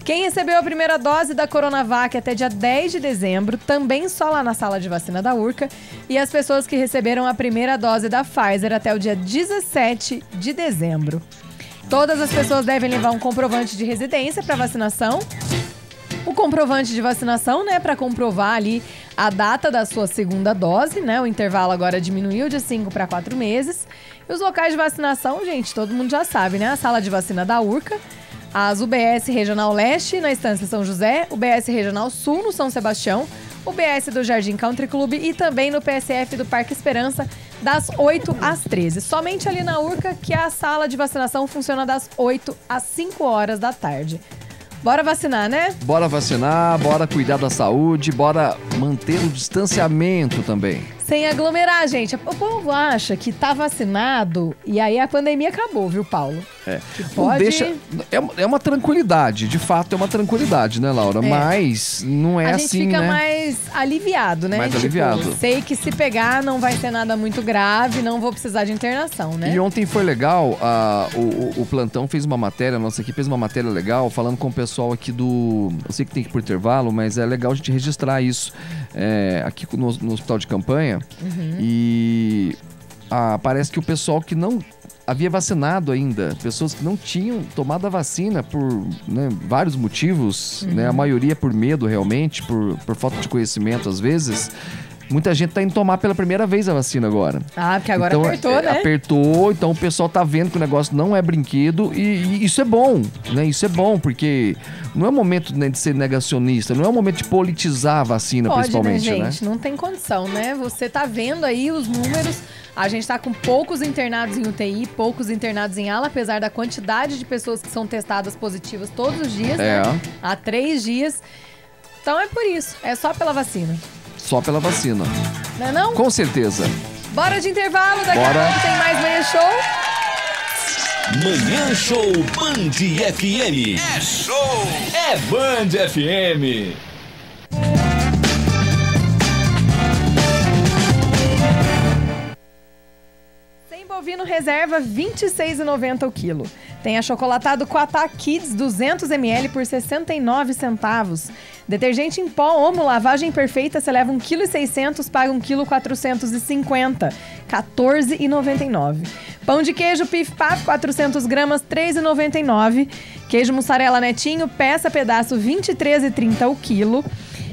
S3: Quem recebeu a primeira dose da Coronavac até dia 10 de dezembro, também só lá na sala de vacina da URCA. E as pessoas que receberam a primeira dose da Pfizer até o dia 17 de dezembro. Todas as pessoas devem levar um comprovante de residência para vacinação. O comprovante de vacinação, né, para comprovar ali a data da sua segunda dose, né? O intervalo agora diminuiu de 5 para 4 meses. E os locais de vacinação, gente, todo mundo já sabe, né? A sala de vacina da URCA, as UBS Regional Leste na Estância São José, UBS Regional Sul no São Sebastião, UBS do Jardim Country Club e também no PSF do Parque Esperança, das 8 às 13. Somente ali na URCA que a sala de vacinação funciona das 8 às 5 horas da tarde. Bora vacinar, né?
S2: Bora vacinar, bora cuidar da saúde, bora manter o distanciamento também.
S3: Sem aglomerar, gente. O povo acha que tá vacinado e aí a pandemia acabou, viu, Paulo?
S2: É.
S3: Que pode-
S2: deixa, é, uma- é uma tranquilidade, de fato é uma tranquilidade, né, Laura? Mas não é
S3: a gente
S2: assim,
S3: fica
S2: né?
S3: mais aliviado, né?
S2: Mais aliviado.
S3: Sei que se pegar não vai ser nada muito grave, não vou precisar de internação, né?
S2: E ontem foi legal, a- o, o- o Plantão fez uma matéria, a nossa equipe fez uma matéria legal, falando com o pessoal aqui do. Eu sei que tem que ir por intervalo, mas é legal a gente registrar isso é, aqui no, no hospital de campanha. E ah, parece que o pessoal que não havia vacinado ainda, pessoas que não tinham tomado a vacina por né, vários motivos, né, a maioria por medo realmente, por, por falta de conhecimento às vezes. Muita gente tá indo tomar pela primeira vez a vacina agora.
S3: Ah, porque agora
S2: Então,
S3: apertou,
S2: é,
S3: né?
S2: Apertou, então o pessoal tá vendo que o negócio não é brinquedo e, e isso é bom, né? Isso é bom, porque não é o momento né, de ser negacionista, não é o momento de politizar a vacina,
S3: Pode, né,
S2: principalmente, né?
S3: gente? Não tem condição, né? Você tá vendo aí os números. A gente tá com poucos internados em UTI, poucos internados em ala, apesar da quantidade de pessoas que são testadas positivas todos os dias,
S2: É.
S3: né? Há três dias. Então é por isso. É só pela vacina.
S2: Só pela vacina.
S3: Não é não?
S2: Com certeza.
S3: Bora de intervalo, daqui
S2: Bora.
S3: a pouco tem mais manhã show.
S6: Manhã Show Band FM.
S4: É show!
S6: É Band FM.
S3: Sem bovino reserva, R$ 26,90 o quilo. Tem achocolatado Quatá Kids 200ml por 69 centavos. Detergente em pó Omo Lavagem Perfeita, você leva 1,6 kg, paga 1,450 kg. R$ 14,99. Pão de queijo Pif Paf, 400 gramas, R$ 3,99. Queijo mussarela netinho, peça pedaço, R$ 23,30 o quilo.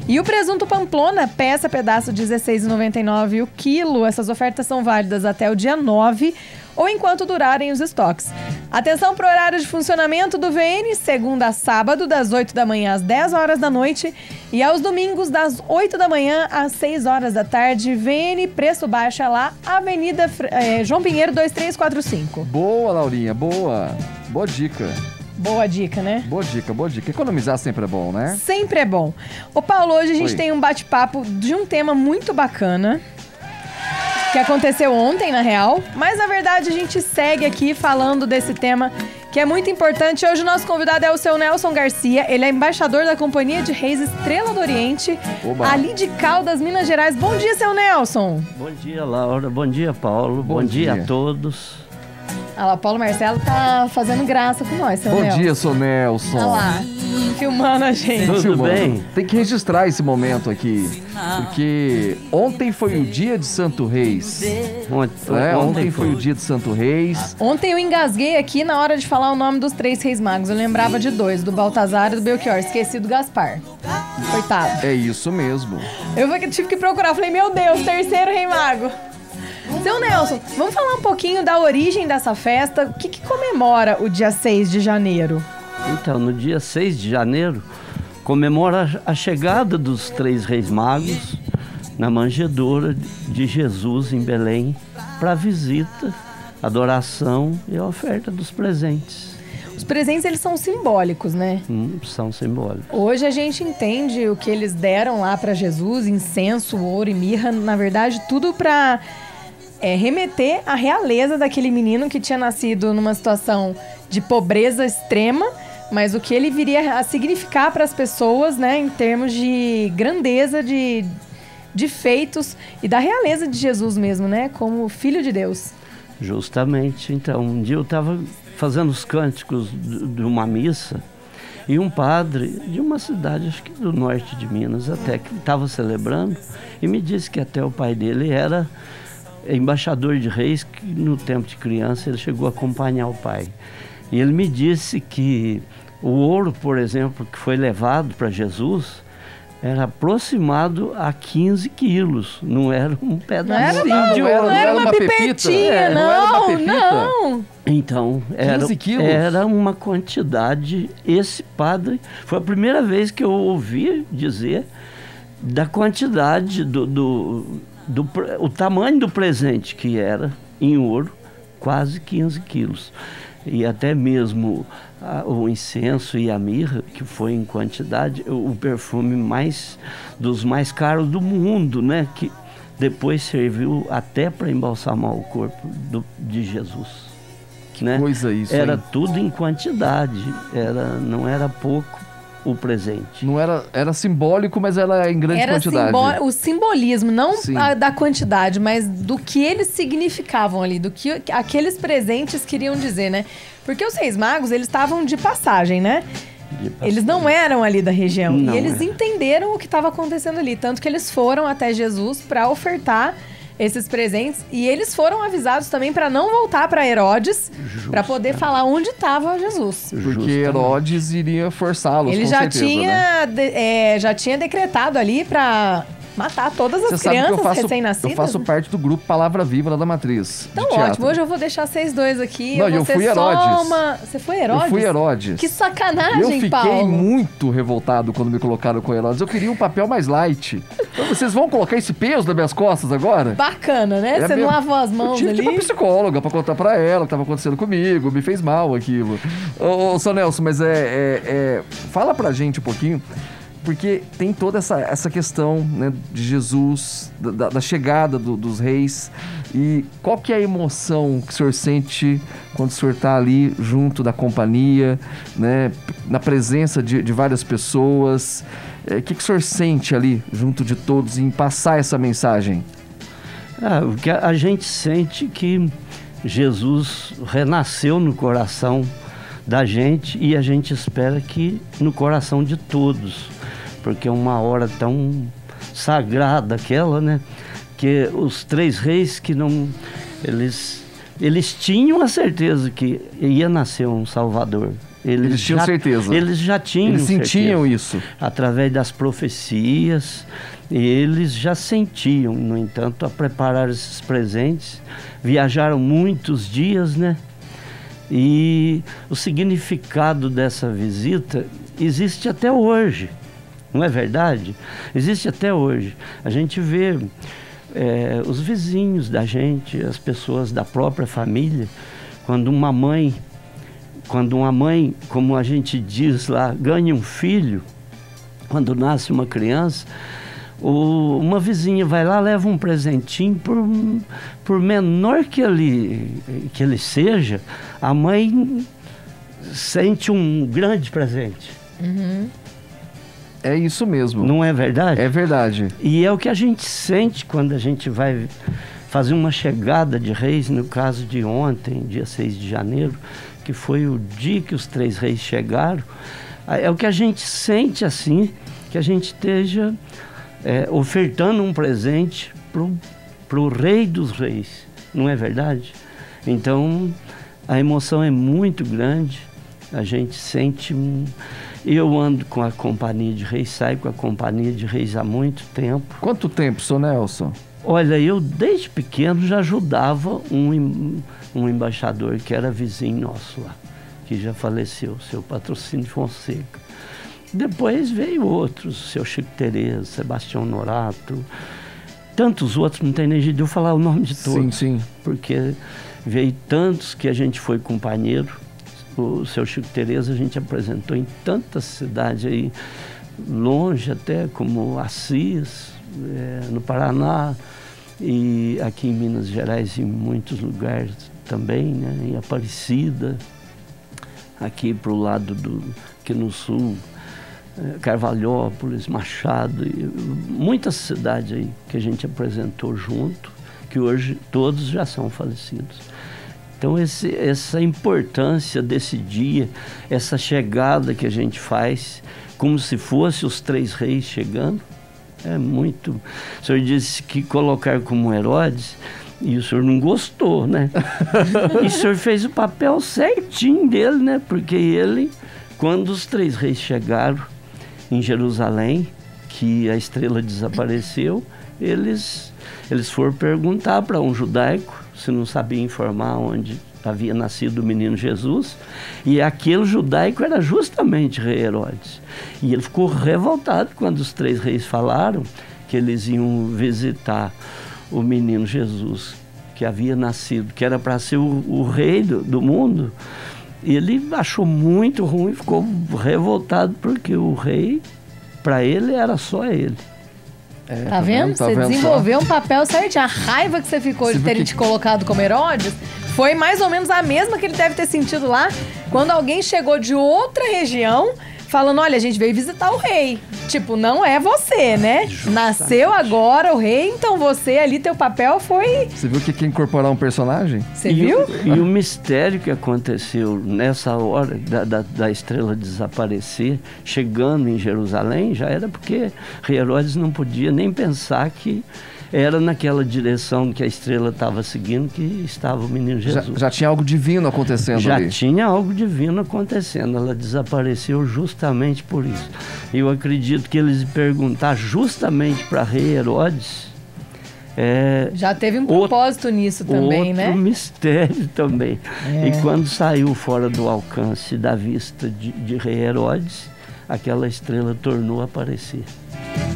S3: E o presunto Pamplona, peça pedaço 16,99 o quilo. Essas ofertas são válidas até o dia 9 ou enquanto durarem os estoques. Atenção para o horário de funcionamento do VN, segunda a sábado, das 8 da manhã às 10 horas da noite e aos domingos, das 8 da manhã às 6 horas da tarde. VN, preço baixo é lá, Avenida eh, João Pinheiro 2345.
S2: Boa, Laurinha, boa. Boa dica.
S3: Boa dica, né?
S2: Boa dica, boa dica. Economizar sempre é bom, né?
S3: Sempre é bom. Ô Paulo, hoje a gente
S2: Oi.
S3: tem um bate-papo de um tema muito bacana. Que aconteceu ontem, na real. Mas na verdade a gente segue aqui falando desse tema que é muito importante. Hoje o nosso convidado é o seu Nelson Garcia. Ele é embaixador da Companhia de Reis Estrela do Oriente,
S2: Oba.
S3: ali de Caldas, Minas Gerais. Bom dia, seu Nelson.
S8: Bom dia, Laura. Bom dia, Paulo.
S2: Bom
S8: Bom, dia.
S2: dia.
S8: a todos.
S3: Olha lá, o Paulo Marcelo tá fazendo graça com nós, seu
S2: Bom
S3: Nelson.
S2: dia, sou Nelson.
S3: Olha lá, filmando a gente.
S8: Tudo
S2: Filmando.
S8: bem?
S2: Tem que registrar esse momento aqui. Porque ontem foi o dia de Santo Reis.
S8: Ontem,
S2: né? Ontem foi o dia de Santo Reis.
S3: Ontem eu engasguei aqui na hora de falar o nome dos três reis magos. Eu lembrava de dois, do Baltazar e do Belchior. Esqueci do Gaspar. Coitado.
S2: É isso mesmo.
S3: Eu tive que procurar. Falei, meu Deus, terceiro rei mago. Seu Nelson, vamos falar um pouquinho da origem dessa festa. O que, que comemora o dia 6 de janeiro?
S8: Então, no dia 6 de janeiro, comemora a chegada dos três reis magos na manjedoura de Jesus em Belém para visita, adoração e a oferta dos presentes.
S3: Os presentes, eles são simbólicos, né?
S8: Hum, são simbólicos.
S3: Hoje a gente entende o que eles deram lá para Jesus, incenso, ouro e mirra, na verdade, tudo para é, remeter à realeza daquele menino que tinha nascido numa situação de pobreza extrema, mas o que ele viria a significar para as pessoas, né, em termos de grandeza, de, de feitos e da realeza de Jesus mesmo, né, como filho de Deus.
S8: Justamente. Então, um dia eu estava fazendo os cânticos de uma missa e um padre de uma cidade, acho que do norte de Minas, até que estava celebrando, e me disse que até o pai dele era embaixador de reis, que no tempo de criança ele chegou a acompanhar o pai. E ele me disse que o ouro, por exemplo, que foi levado para Jesus, era aproximado a 15 quilos, não era um pedacinho
S3: não,
S8: de
S3: não
S8: ouro.
S3: era,
S2: era
S3: uma,
S2: uma
S3: pipetinha,
S2: É, não era uma
S3: não, não.
S8: Então, era,
S2: 15 quilos?
S8: era uma quantidade. Esse padre, foi a primeira vez que eu ouvi dizer da quantidade do, do, do o tamanho do presente que era em ouro, quase 15 quilos. E até mesmo ah, o incenso e a mirra, que foi em quantidade, o, o perfume mais dos mais caros do mundo, né? Que depois serviu até para embalsamar o corpo do- de Jesus. né?
S2: coisa isso,
S8: Era
S2: hein?
S8: tudo em quantidade, era, não era pouco o presente.
S2: Não era, era simbólico, mas era em grande
S3: Era
S2: quantidade.
S3: o simbolismo, não a- da quantidade, mas do que eles significavam ali, do que aqueles presentes queriam dizer, né? Porque os Reis Magos, eles estavam de passagem, né?
S8: De
S3: Eles não eram ali da região.
S8: Não
S3: e eles
S8: era.
S3: entenderam o que estava acontecendo ali. Tanto que eles foram até Jesus para ofertar esses presentes. E eles foram avisados também para não voltar para Herodes, para poder falar onde estava Jesus.
S2: Porque. Herodes iria forçá-los,
S3: Ele
S2: com
S3: já
S2: certeza, né?
S3: tinha, de- é, já tinha decretado ali para matar todas as
S2: Você eu
S3: crianças recém-nascidas.
S2: eu faço parte do grupo Palavra Viva lá da Matriz.
S3: Então ótimo, hoje eu vou deixar vocês dois aqui.
S2: Não,
S3: eu
S2: eu fui
S3: só
S2: Herodes.
S3: uma... Você foi Herodes?
S2: Eu fui Herodes.
S3: Que sacanagem,
S2: Eu fiquei
S3: Paulo.
S2: muito revoltado quando me colocaram com Herodes. Eu queria um papel mais light. Então vocês vão colocar esse peso nas minhas costas agora?
S3: Bacana, né?
S2: É
S3: Você não lavou as
S2: Eu
S3: mãos
S2: tive que ir
S3: ali.
S2: pra psicóloga pra contar pra ela o que tava acontecendo comigo, me fez mal aquilo. Ô, ô São Nelson, mas é, é- é- Fala pra gente um pouquinho, porque tem toda essa, essa questão né, de Jesus, da- da, da chegada do- dos reis. E qual que é a emoção que o senhor sente quando o senhor tá ali junto da companhia, né? Na presença de, de várias pessoas. É, O que, que o senhor sente ali junto de todos em passar essa mensagem?
S8: Ah, o que a gente sente que Jesus renasceu no coração da gente e a gente espera que no coração de todos, porque é uma hora tão sagrada aquela, né? Que os três reis que não eles eles tinham a certeza que ia nascer um Salvador.
S2: Eles tinham
S8: já-
S2: certeza.
S8: Eles já tinham
S2: Eles sentiam
S8: certeza
S2: isso.
S8: através das profecias, eles já sentiam, no entanto, a preparar esses presentes. Viajaram muitos dias, né? E o significado dessa visita existe até hoje, não é verdade? Existe até hoje. A gente vê eh, os vizinhos da gente, as pessoas da própria família, quando uma mãe quando uma mãe, como a gente diz lá, ganha um filho, quando nasce uma criança, o- uma vizinha vai lá, leva um presentinho, por, por menor que ele, que ele seja, a mãe sente um grande presente.
S2: É isso mesmo.
S8: Não é verdade?
S2: É verdade.
S8: E é o que a gente sente quando a gente vai fazer uma chegada de reis, no caso de ontem, dia 6 de janeiro, que foi o dia que os três reis chegaram, é o que a gente sente assim, que a gente esteja é, ofertando um presente para o rei dos reis, não é verdade? Então, a emoção é muito grande, a gente sente. um- Eu ando com a companhia de reis, saio com a companhia de reis há muito tempo.
S2: Quanto tempo, seu Nelson?
S8: Olha, eu desde pequeno já ajudava um, um embaixador que era vizinho nosso lá, que já faleceu, seu patrocínio Fonseca. Depois veio outros, seu Chico Tereza, Sebastião Norato, tantos outros, não tem nem jeito de eu falar o nome de todos
S2: Sim, sim.
S8: porque veio tantos que a gente foi companheiro. O seu Chico Tereza a gente apresentou em tantas cidades aí, longe até, como Assis, eh, no Paraná, e aqui em Minas Gerais, em muitos lugares também, né? em Aparecida, aqui para o lado do, aqui no sul, eh, Carvalhópolis, Machado, muitas cidades aí que a gente apresentou junto, que hoje todos já são falecidos. Então esse, essa importância desse dia, essa chegada que a gente faz, como se fosse os três reis chegando, é muito. O senhor disse que colocar como Herodes, e o senhor não gostou, né? e o senhor fez o papel certinho dele, né? Porque ele, quando os três reis chegaram em Jerusalém, que a estrela desapareceu, eles, eles foram perguntar para um judaico se não sabia informar onde havia nascido o menino Jesus, e aquele judaico era justamente rei Herodes. E ele ficou revoltado quando os três reis falaram que eles iam visitar o menino Jesus, que havia nascido, que era para ser o, o rei do, do mundo. Ele achou muito ruim, ficou revoltado porque o rei, para ele, era só ele.
S2: É,
S3: Tá, vendo?
S2: Tá
S3: você
S2: vendo só?
S3: desenvolveu um papel certinho. A raiva que você ficou
S2: Você
S3: de terem
S2: que-
S3: te colocado como Herodes foi mais ou menos a mesma que ele deve ter sentido lá quando alguém chegou de outra região falando: olha, a gente veio visitar o rei. Tipo, não é você, né? Nasceu agora o rei, então você ali, teu papel foi.
S2: Você viu que quer incorporar um personagem?
S3: Você
S8: e
S3: viu?
S8: O, e o mistério que aconteceu nessa hora da, da, da estrela desaparecer, chegando em Jerusalém, já era porque rei Herodes não podia nem pensar que era naquela direção que a estrela estava seguindo que estava o menino
S2: Já,
S8: Jesus.
S2: já tinha algo divino acontecendo
S8: Já
S2: ali.
S8: tinha algo divino acontecendo, ela desapareceu justamente por isso. Eu acredito que eles perguntar justamente para rei Herodes é,
S3: Já teve um
S8: Outro-
S3: propósito nisso também,
S8: outro
S3: né?
S8: mistério também.
S3: É.
S8: E quando saiu fora do alcance da vista de, de rei Herodes, aquela estrela tornou a aparecer.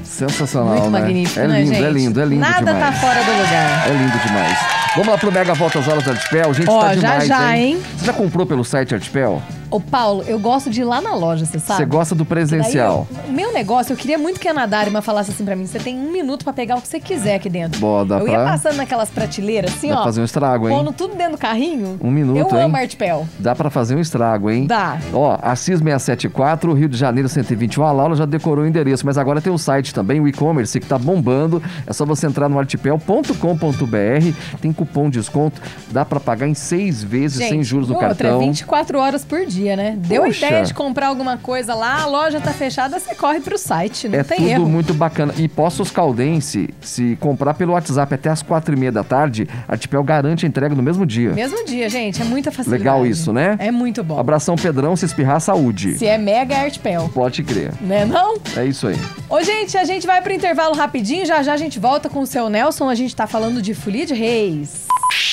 S2: Sensacional,
S3: Muito
S2: né?
S3: magnífico,
S2: é
S3: né,
S2: lindo,
S3: gente?
S2: é lindo, é lindo
S3: Nada
S2: demais.
S3: tá fora do lugar.
S2: É lindo demais. Vamos lá pro Mega Volta às Horas do Artipel. Gente,
S3: Ó,
S2: tá
S3: já,
S2: demais,
S3: já,
S2: hein?
S3: hein?
S2: Você já comprou pelo site Artipel?
S3: Ô, Paulo, eu gosto de ir lá na loja, você sabe?
S2: Você gosta do presencial?
S3: Daí, eu- o meu negócio, eu queria muito que a Nadarima falasse assim pra mim: você tem um minuto pra pegar o que você quiser aqui dentro.
S2: Boa, dá
S3: eu
S2: pra-
S3: ia passando naquelas prateleiras, assim,
S2: Dá
S3: ó.
S2: pra fazer um estrago, hein?
S3: Pondo tudo dentro do carrinho.
S2: Um minuto,
S3: Eu
S2: hein?
S3: amo Artpel.
S2: Dá pra fazer um estrago, hein?
S3: Dá.
S2: Ó, Assis 674, Rio de Janeiro 121. A Laura já decorou o endereço, mas agora tem o site também, o e-commerce, que tá bombando. É só você entrar no artipel.com.br. Tem cupom de desconto. Dá pra pagar em seis vezes sem juros no
S3: outra,
S2: cartão.
S3: é 24 horas por dia, né? Deu ideia de comprar alguma coisa lá, a loja tá fechada, você corre pro site, não
S2: É
S3: tem
S2: tudo
S3: erro.
S2: muito bacana. E Poços Caldense, se comprar pelo WhatsApp até as quatro e meia da tarde, a Artipel garante a entrega no mesmo dia.
S3: Mesmo dia, gente, é muita facilidade.
S2: Legal isso, né?
S3: É muito bom.
S2: Abração Pedrão, se espirrar, saúde.
S3: Se é mega é Artpel,
S2: Pode crer.
S3: né não?
S2: É isso aí.
S3: Ô, gente, a gente vai pro intervalo rapidinho, já já a gente volta com o seu Nelson, a gente tá falando de folia de reis.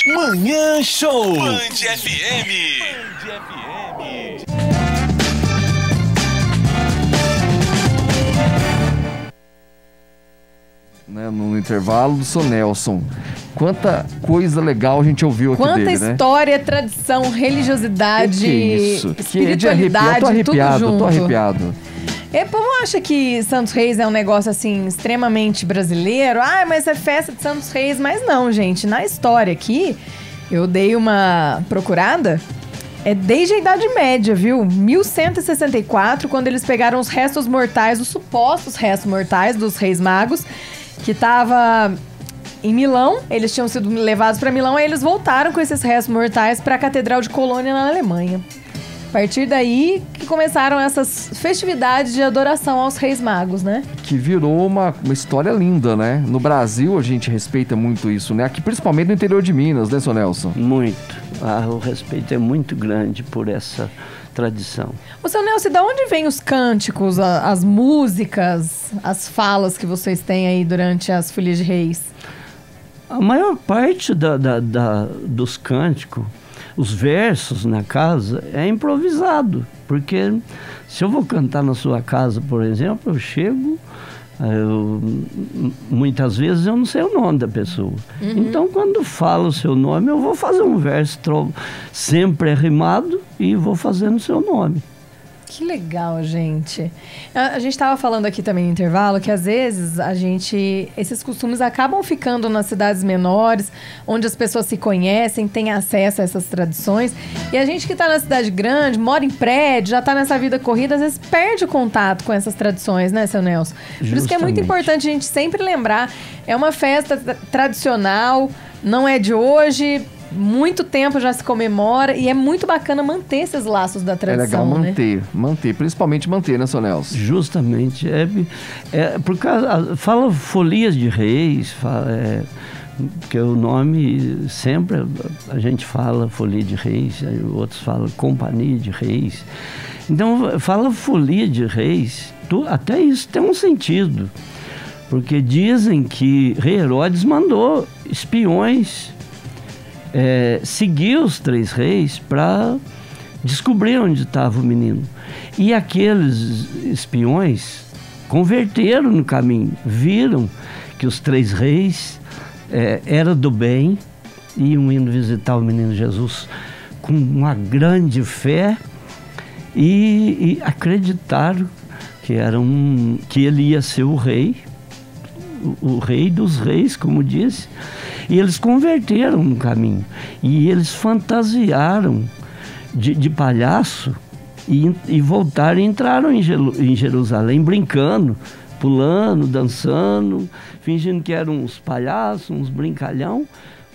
S6: Manhã Show. Band FM.
S2: Né, no intervalo do seu Nelson. Quanta coisa legal a gente ouviu aqui
S3: Quanta
S2: dele, né?
S3: história, tradição, religiosidade,
S2: Que, que isso? Que é de arrepiar.
S3: espiritualidade,
S2: Tô arrepiado,
S3: tudo junto.
S2: tô arrepiado.
S3: E o povo acha que Santos Reis é um negócio assim extremamente brasileiro. Ah, mas é festa de Santos Reis, mas não, gente. Na história aqui, eu dei uma procurada. É desde a Idade Média, viu? 1164, quando eles pegaram os restos mortais, os supostos restos mortais dos Reis Magos, que tava em Milão. Eles tinham sido levados para Milão, aí eles voltaram com esses restos mortais para a Catedral de Colônia na Alemanha. A partir daí que começaram essas festividades de adoração aos Reis Magos, né?
S2: Que virou uma, uma história linda, né? No Brasil a gente respeita muito isso, né? Aqui principalmente no interior de Minas, né, seu Nelson?
S8: Muito. Ah, o respeito é muito grande por essa tradição.
S3: Ô, seu Nelson, de onde vêm os cânticos, a- as músicas, as falas que vocês têm aí durante as Folias de Reis?
S8: A maior parte da, da- da- dos cânticos, os versos na casa, é improvisado. Porque se eu vou cantar na sua casa, por exemplo, eu chego, eu- m- muitas vezes eu não sei o nome da pessoa. Então, quando fala o seu nome, eu vou fazer um verso sempre é rimado e vou fazendo o seu nome.
S3: Que legal, gente. A, a gente estava falando aqui também no intervalo que às vezes a gente. Esses costumes acabam ficando nas cidades menores, onde as pessoas se conhecem, têm acesso a essas tradições. E a gente que está na cidade grande, mora em prédio, já está nessa vida corrida, às vezes perde o contato com essas tradições, né, seu Nelson? Por isso que é muito importante a gente sempre lembrar. É uma festa tra- tradicional, não é de hoje. Muito tempo já se comemora e é muito bacana manter esses laços da
S2: É
S3: tradição.
S2: legal
S3: né?
S2: manter, manter, principalmente manter, né, Nelson?
S8: Justamente. É, é por causa. Fala folias de reis, fala, é, porque o nome sempre a gente fala folia de reis, outros falam companhia de reis. Então, fala folia de reis, tu- até isso tem um sentido. Porque dizem que rei Herodes mandou espiões é, seguir os três reis para descobrir onde estava o menino. E aqueles espiões converteram no caminho, viram que os três reis é, eram do bem, iam indo visitar o menino Jesus com uma grande fé e, e acreditaram que, era um, que ele ia ser o rei, o, o rei dos reis, como disse, e eles converteram no caminho. E eles fantasiaram de, de palhaço e, e voltaram e entraram em, em Jerusalém brincando, pulando, dançando, fingindo que eram uns palhaços, uns brincalhão,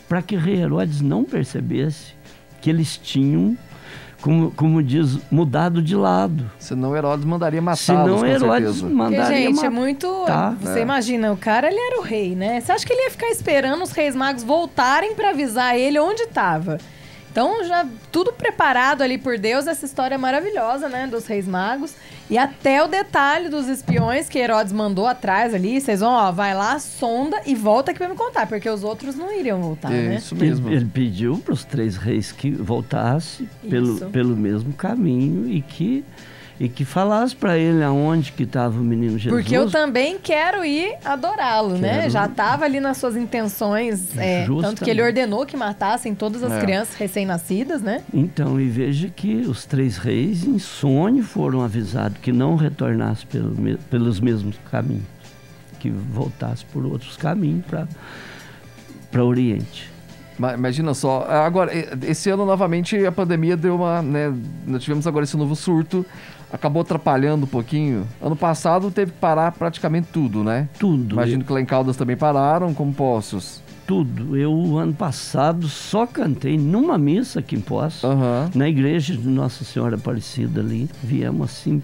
S8: para que Herodes não percebesse que eles tinham, como, como diz, mudado de lado.
S2: Senão Herodes mandaria matá-los,
S8: Senão Herodes
S2: certeza.
S3: Porque,
S8: mandaria
S3: gente, é
S8: matar.
S3: muito. Você
S2: É.
S3: imagina, o cara ele era o rei, né? Você acha que ele ia ficar esperando os reis magos voltarem pra avisar ele onde estava? Então, já tudo preparado ali por Deus, essa história maravilhosa, né? Dos reis magos. E até o detalhe dos espiões que Herodes mandou atrás ali. Vocês vão, ó, vai lá, sonda e volta aqui pra me contar, porque os outros não iriam voltar,
S2: É,
S3: né?
S2: isso mesmo.
S8: Ele, ele pediu para os três reis que voltassem pelo, pelo mesmo caminho e que, e que falasse para ele aonde que estava o menino Jesus.
S3: Porque eu também quero ir adorá-lo, né? Já estava ali nas suas intenções. é, tanto que ele ordenou que matassem todas as
S2: É.
S3: crianças recém-nascidas, né?
S8: Então, e veja que os três reis em sonho foram avisados que não retornassem pelo pelos mesmos caminhos, que voltassem por outros caminhos para o Oriente.
S2: Ma- Imagina só, agora, esse ano novamente a pandemia deu uma, né, nós tivemos agora esse novo surto, acabou atrapalhando um pouquinho. Ano passado teve que parar praticamente tudo, né?
S8: Tudo.
S2: Imagino que lá em Caldas também pararam, como Poços.
S8: Tudo. Eu, ano passado, só cantei numa missa aqui em Poços.
S2: Aham.
S8: na igreja de Nossa Senhora Aparecida ali, viemos assim,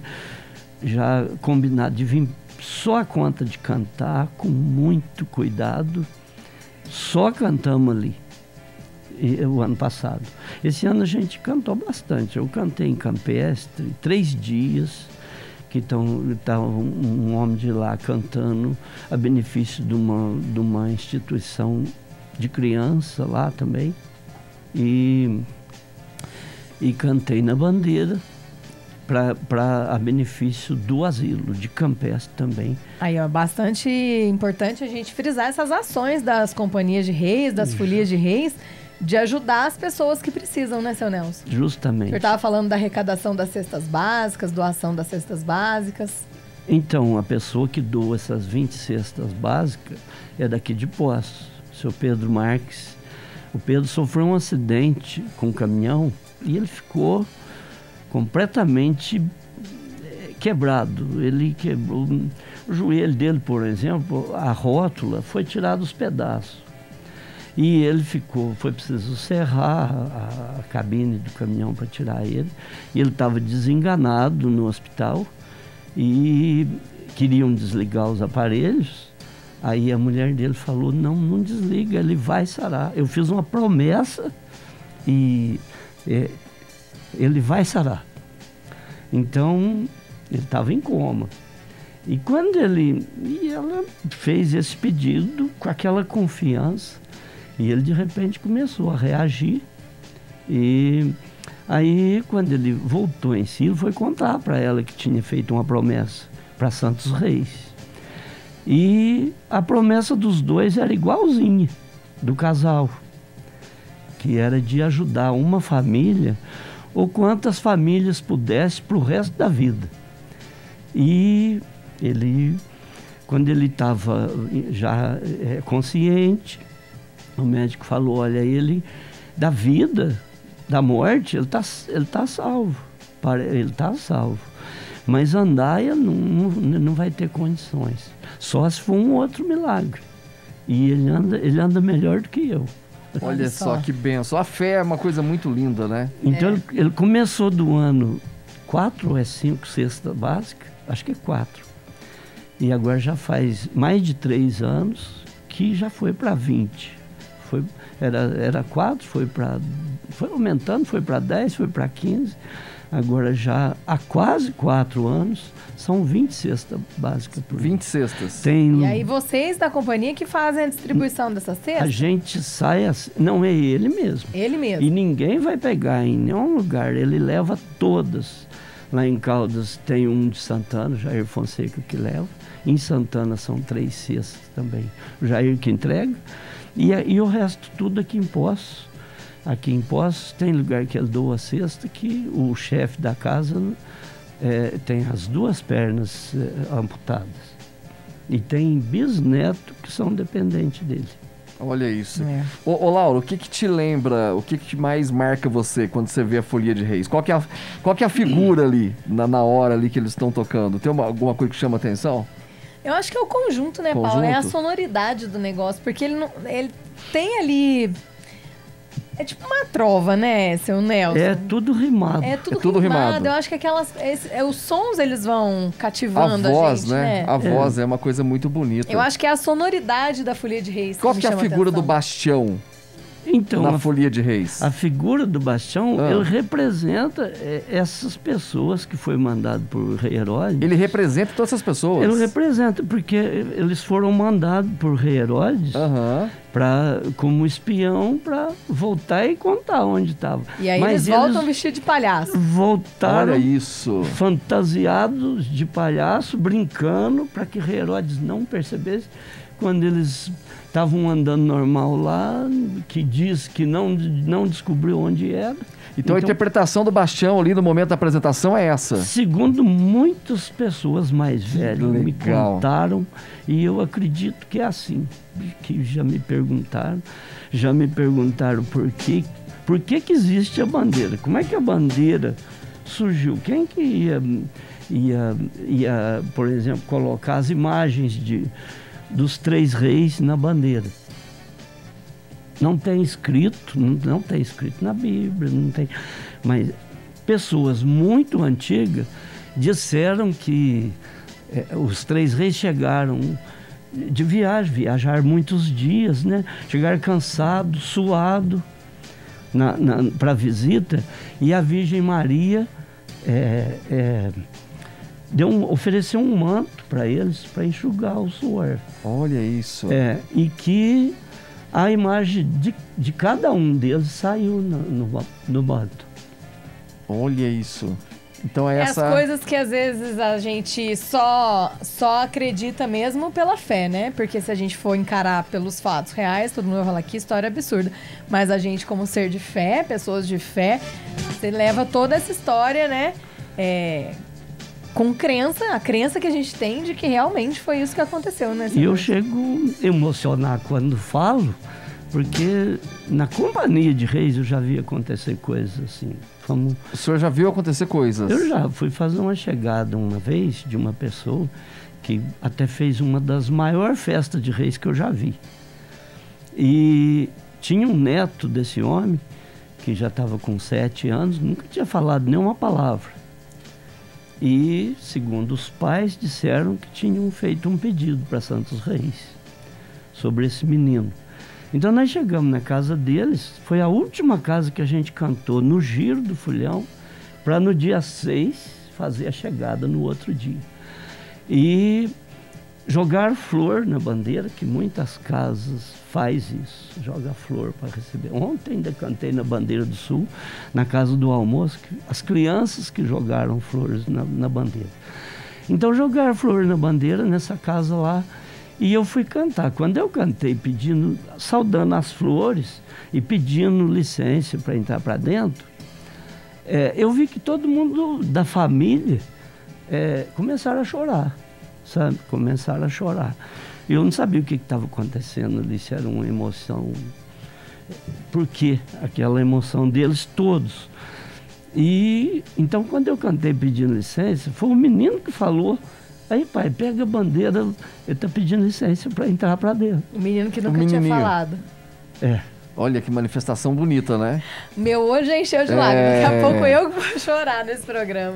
S8: já combinado de vir só a conta de cantar, com muito cuidado, só cantamos ali. O ano passado. Esse ano a gente cantou bastante. Eu cantei em Campestre três dias, que estão tá um, um homem de lá cantando a benefício de uma, de uma instituição de criança lá também. E e cantei na bandeira para a benefício do asilo de Campestre também.
S3: Aí, ó, bastante importante a gente frisar essas ações das companhias de reis, das folias de reis, de ajudar as pessoas que precisam, né, seu Nelson?
S8: Justamente.
S3: senhor estava falando da arrecadação das cestas básicas, doação das cestas básicas.
S8: Então, a pessoa que doa essas 20 cestas básicas é daqui de Poços, seu Pedro Marques. O Pedro sofreu um acidente com um caminhão e ele ficou completamente eh, quebrado. Ele quebrou o joelho dele, por exemplo, a rótula foi tirada os pedaços. E ele ficou, foi preciso serrar a, a cabine do caminhão para tirar ele. Ele estava desenganado no hospital e queriam desligar os aparelhos. Aí a mulher dele falou: Não, não desliga, ele vai sarar. Eu fiz uma promessa e é, ele vai sarar. Então ele estava em coma. E quando ele. E ela fez esse pedido com aquela confiança. E ele de repente começou a reagir. E aí, quando ele voltou em si, ele foi contar para ela que tinha feito uma promessa para Santos Reis. E a promessa dos dois era igualzinha, do casal, que era de ajudar uma família ou quantas famílias pudesse para o resto da vida. E ele, quando ele estava já é, consciente, o médico falou: olha, ele, da vida, da morte, ele está ele tá salvo. Ele está salvo. Mas andar ele não, não, vai ter condições. Só se for um outro milagre. E ele anda, ele anda melhor do que eu.
S2: Olha só que benção. A fé é uma coisa muito linda, né?
S8: Então é. ele, ele, começou do ano quatro ou é cinco cesta básica? Acho que é quatro. E agora já faz mais de três anos que já foi para 20. Era, era quatro, foi para. Foi aumentando, foi para 10, foi para 15. Agora já há quase quatro anos são 20 cestas básicas por
S2: 20 cestas.
S3: Tem... E aí vocês da companhia que fazem a distribuição dessas cestas?
S8: A gente sai assim, não é ele mesmo.
S3: Ele mesmo.
S8: E ninguém vai pegar em nenhum lugar, ele leva todas. Lá em Caldas tem um de Santana, Jair Fonseca que leva. Em Santana são três cestas também. O Jair que entrega. E, e o resto tudo aqui em Poços. Aqui em Poços tem lugar que ele doa a cesta que o chefe da casa é, tem as duas pernas é, amputadas. E tem bisneto que são dependentes dele.
S2: Olha isso. É. Ô, ô, Lauro, o que que te lembra, o que que mais marca você quando você vê a Folia de Reis? Qual que é a, qual que é a figura ali, na, na hora ali que eles estão tocando? Tem uma, alguma coisa que chama atenção?
S3: Eu acho que é o conjunto, né, conjunto? Paulo? É a sonoridade do negócio, porque ele, não, ele tem ali é tipo uma trova, né, seu Nelson?
S8: É tudo rimado.
S3: É tudo, é tudo rimado. rimado. Eu acho que aquelas. Esse, é, os sons eles vão cativando a, voz, a gente, né? né?
S2: A é. voz é uma coisa muito bonita.
S3: Eu acho que é a sonoridade da Folia de Reis.
S2: Qual que, que é a figura atenção. do Bastião? Então, na a, Folia de Reis.
S8: A figura do Bastião, ah. ele representa é, essas pessoas que foi mandado por Rei Herodes.
S2: Ele representa todas essas pessoas?
S8: Ele representa, porque eles foram mandados por Rei Herodes
S2: uhum.
S8: pra, como espião para voltar e contar onde estava.
S3: E aí Mas eles voltam vestidos de palhaço.
S8: Voltaram
S2: Olha isso.
S8: fantasiados de palhaço, brincando, para que Rei Herodes não percebesse quando eles estavam andando normal lá, que diz que não, não descobriu onde era.
S2: Então, então, a interpretação do Bastião ali no momento da apresentação é essa?
S8: Segundo muitas pessoas mais velhas me contaram, e eu acredito que é assim, que já me perguntaram, já me perguntaram por que, por que, que existe a bandeira, como é que a bandeira surgiu, quem que ia, ia, ia por exemplo, colocar as imagens de dos três reis na bandeira. Não tem escrito, não, tem escrito na Bíblia, não tem. Mas pessoas muito antigas disseram que é, os três reis chegaram de viagem, viajar muitos dias, né? Chegaram cansados, suados para a visita e a Virgem Maria é, é, deu um, ofereceu um manto para eles para enxugar o suor.
S2: Olha isso.
S8: É, e que a imagem de, de cada um deles saiu no, no, no manto.
S2: Olha isso. Então é,
S3: é
S2: essa...
S3: as coisas que às vezes a gente só só acredita mesmo pela fé, né? Porque se a gente for encarar pelos fatos reais, todo mundo vai falar que história absurda. Mas a gente, como ser de fé, pessoas de fé, você leva toda essa história, né? É, com crença, a crença que a gente tem de que realmente foi isso que aconteceu, né?
S8: E eu chego a emocionar quando falo, porque na companhia de reis eu já vi acontecer coisas assim.
S2: Como... O senhor já viu acontecer coisas?
S8: Eu já fui fazer uma chegada uma vez de uma pessoa que até fez uma das maiores festas de reis que eu já vi. E tinha um neto desse homem, que já estava com sete anos, nunca tinha falado nenhuma palavra. E, segundo os pais, disseram que tinham feito um pedido para Santos Reis sobre esse menino. Então nós chegamos na casa deles, foi a última casa que a gente cantou no giro do Fulhão, para no dia 6 fazer a chegada no outro dia. E jogar flor na bandeira, que muitas casas faz isso, joga flor para receber. Ontem ainda cantei na bandeira do sul, na casa do almoço, as crianças que jogaram flores na, na bandeira. Então jogar flor na bandeira nessa casa lá e eu fui cantar. Quando eu cantei pedindo, saudando as flores e pedindo licença para entrar para dentro, é, eu vi que todo mundo da família é, começaram a chorar, sabe? Começaram a chorar. Eu não sabia o que estava acontecendo ali, se era uma emoção. Por que aquela emoção deles todos? E então quando eu cantei pedindo licença, foi o menino que falou. Aí, pai, pega a bandeira, ele está pedindo licença para entrar para dentro.
S3: O menino que nunca tinha falado.
S8: É.
S2: Olha que manifestação bonita, né?
S3: Meu olho já encheu de lágrimas. Daqui a pouco eu vou chorar nesse programa.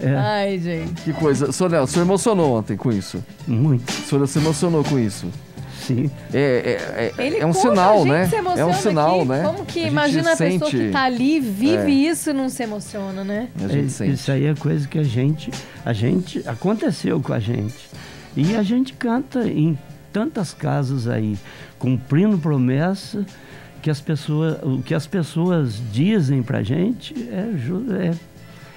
S8: É.
S3: Ai, gente.
S2: Que coisa. Sonel, o senhor emocionou ontem com isso.
S8: Muito.
S2: O senhor se emocionou com isso.
S8: Sim.
S2: É, é, é,
S3: Ele
S2: é um
S3: conta, a
S2: sinal,
S3: gente
S2: né?
S3: se
S2: É um sinal,
S3: aqui.
S2: né?
S3: Como que
S2: A
S3: imagina a pessoa que tá ali, vive
S2: É.
S3: isso e não se emociona, né?
S2: A
S8: É,
S2: gente sente.
S8: Isso aí é coisa que a gente, a gente aconteceu com a gente. E a gente canta em tantas casas aí, cumprindo promessa que as pessoas, o que as pessoas dizem pra gente é,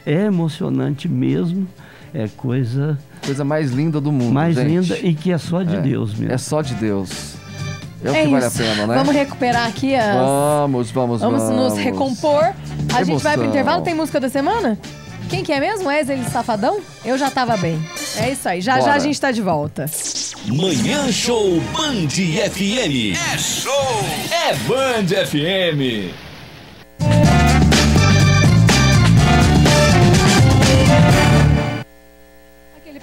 S8: é, é emocionante mesmo, é coisa
S2: Coisa mais linda do mundo,
S8: mais
S2: gente.
S8: linda e que é só de
S2: É.
S8: Deus mesmo.
S2: É só de Deus. É o
S3: É
S2: que vale a
S3: isso.
S2: pena, né?
S3: Vamos recuperar aqui as.
S2: Vamos, vamos,
S3: Vamos
S2: vamos.
S3: nos recompor. A gente vai pro
S2: Emoção.
S3: intervalo, tem música da semana? Quem que é mesmo? Wesley Safadão? Eu já tava bem. É isso aí. Já já
S2: Bora.
S3: a gente tá de volta.
S6: Manhã Show Band FM.
S4: É show!
S6: É Band FM.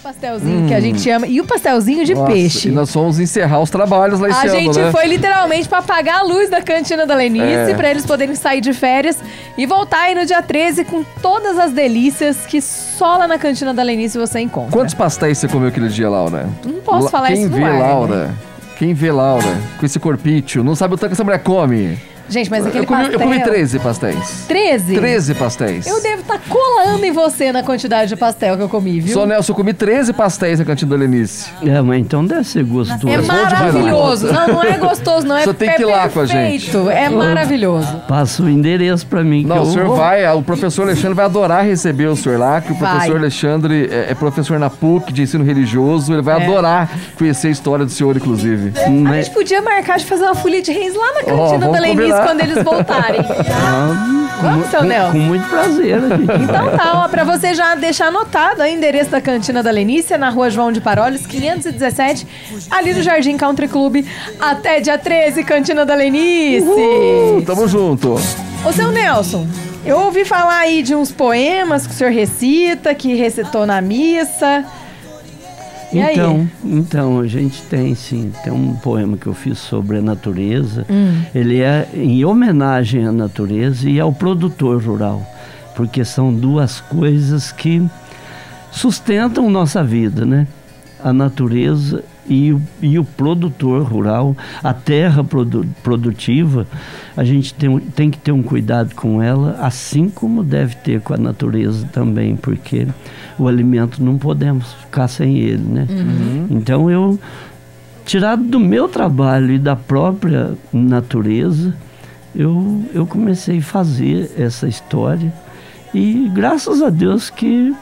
S3: Pastelzinho que a gente ama. E o pastelzinho de
S2: Hum. Nossa,
S3: peixe.
S2: E nós fomos encerrar os trabalhos lá esse
S3: A
S2: ano,
S3: gente
S2: né?
S3: foi literalmente pra apagar a luz da cantina da Lenice,
S2: É.
S3: pra eles poderem sair de férias e voltar aí no dia 13 com todas as delícias que só lá na cantina da Lenice você encontra.
S2: Quantos pastéis você comeu aquele dia, Laura?
S3: Não posso
S2: La-
S3: falar
S2: Quem
S3: isso no
S2: vê
S3: ar, né?
S2: Laura? Quem vê Laura com esse corpício não sabe o tanto que essa mulher come.
S3: Gente, mas aquele
S2: Eu comi, eu
S3: pastel...
S2: comi 13 pastéis.
S3: 13?
S2: 13 pastéis.
S3: Eu devo estar colando em você na quantidade de pastel que eu comi, viu?
S2: Só Nelson, eu comi 13 pastéis na cantina da Lenice.
S8: É, mas então deve ser gostoso.
S3: É
S2: demais,
S3: maravilhoso. Não, não é gostoso, não. É,
S2: Só tem
S3: é
S2: que ir lá com a gente.
S3: perfeito. É maravilhoso.
S8: Passa o endereço pra mim. que
S2: Não,
S8: eu
S2: o senhor
S8: vou.
S2: vai, o professor Alexandre vai adorar receber o senhor lá, que o
S3: Vai.
S2: professor Alexandre é, é professor na PUC de ensino religioso, ele vai
S3: É.
S2: adorar conhecer a história do senhor, inclusive.
S3: A
S8: Mas-
S3: gente podia marcar de fazer uma folia de reis lá na cantina
S2: vamos
S3: da Lenice quando eles voltarem. Vamos, seu
S8: com,
S3: Nelson?
S8: com muito prazer.
S3: Então tá, ó, pra você já deixar anotado o endereço da cantina da Lenice, é na rua João de Paroles, 517, ali no Jardim Country Club, até dia 13, cantina da Lenice.
S2: Uh, tamo junto.
S3: Ô, seu Nelson, eu ouvi falar aí de uns poemas que o senhor recita, que recitou na missa. E aí?
S8: Então, então, a gente tem sim, tem um poema que eu fiz sobre a natureza.
S3: Hum.
S8: Ele é em homenagem à natureza e ao produtor rural, porque são duas coisas que sustentam nossa vida, né? A natureza e o, e o produtor rural, a terra produ- produtiva, a gente tem, tem que ter um cuidado com ela, assim como deve ter com a natureza também, porque o alimento não podemos ficar sem ele, né? Então eu, tirado do meu trabalho e da própria natureza, eu, eu comecei a fazer essa história e graças a Deus que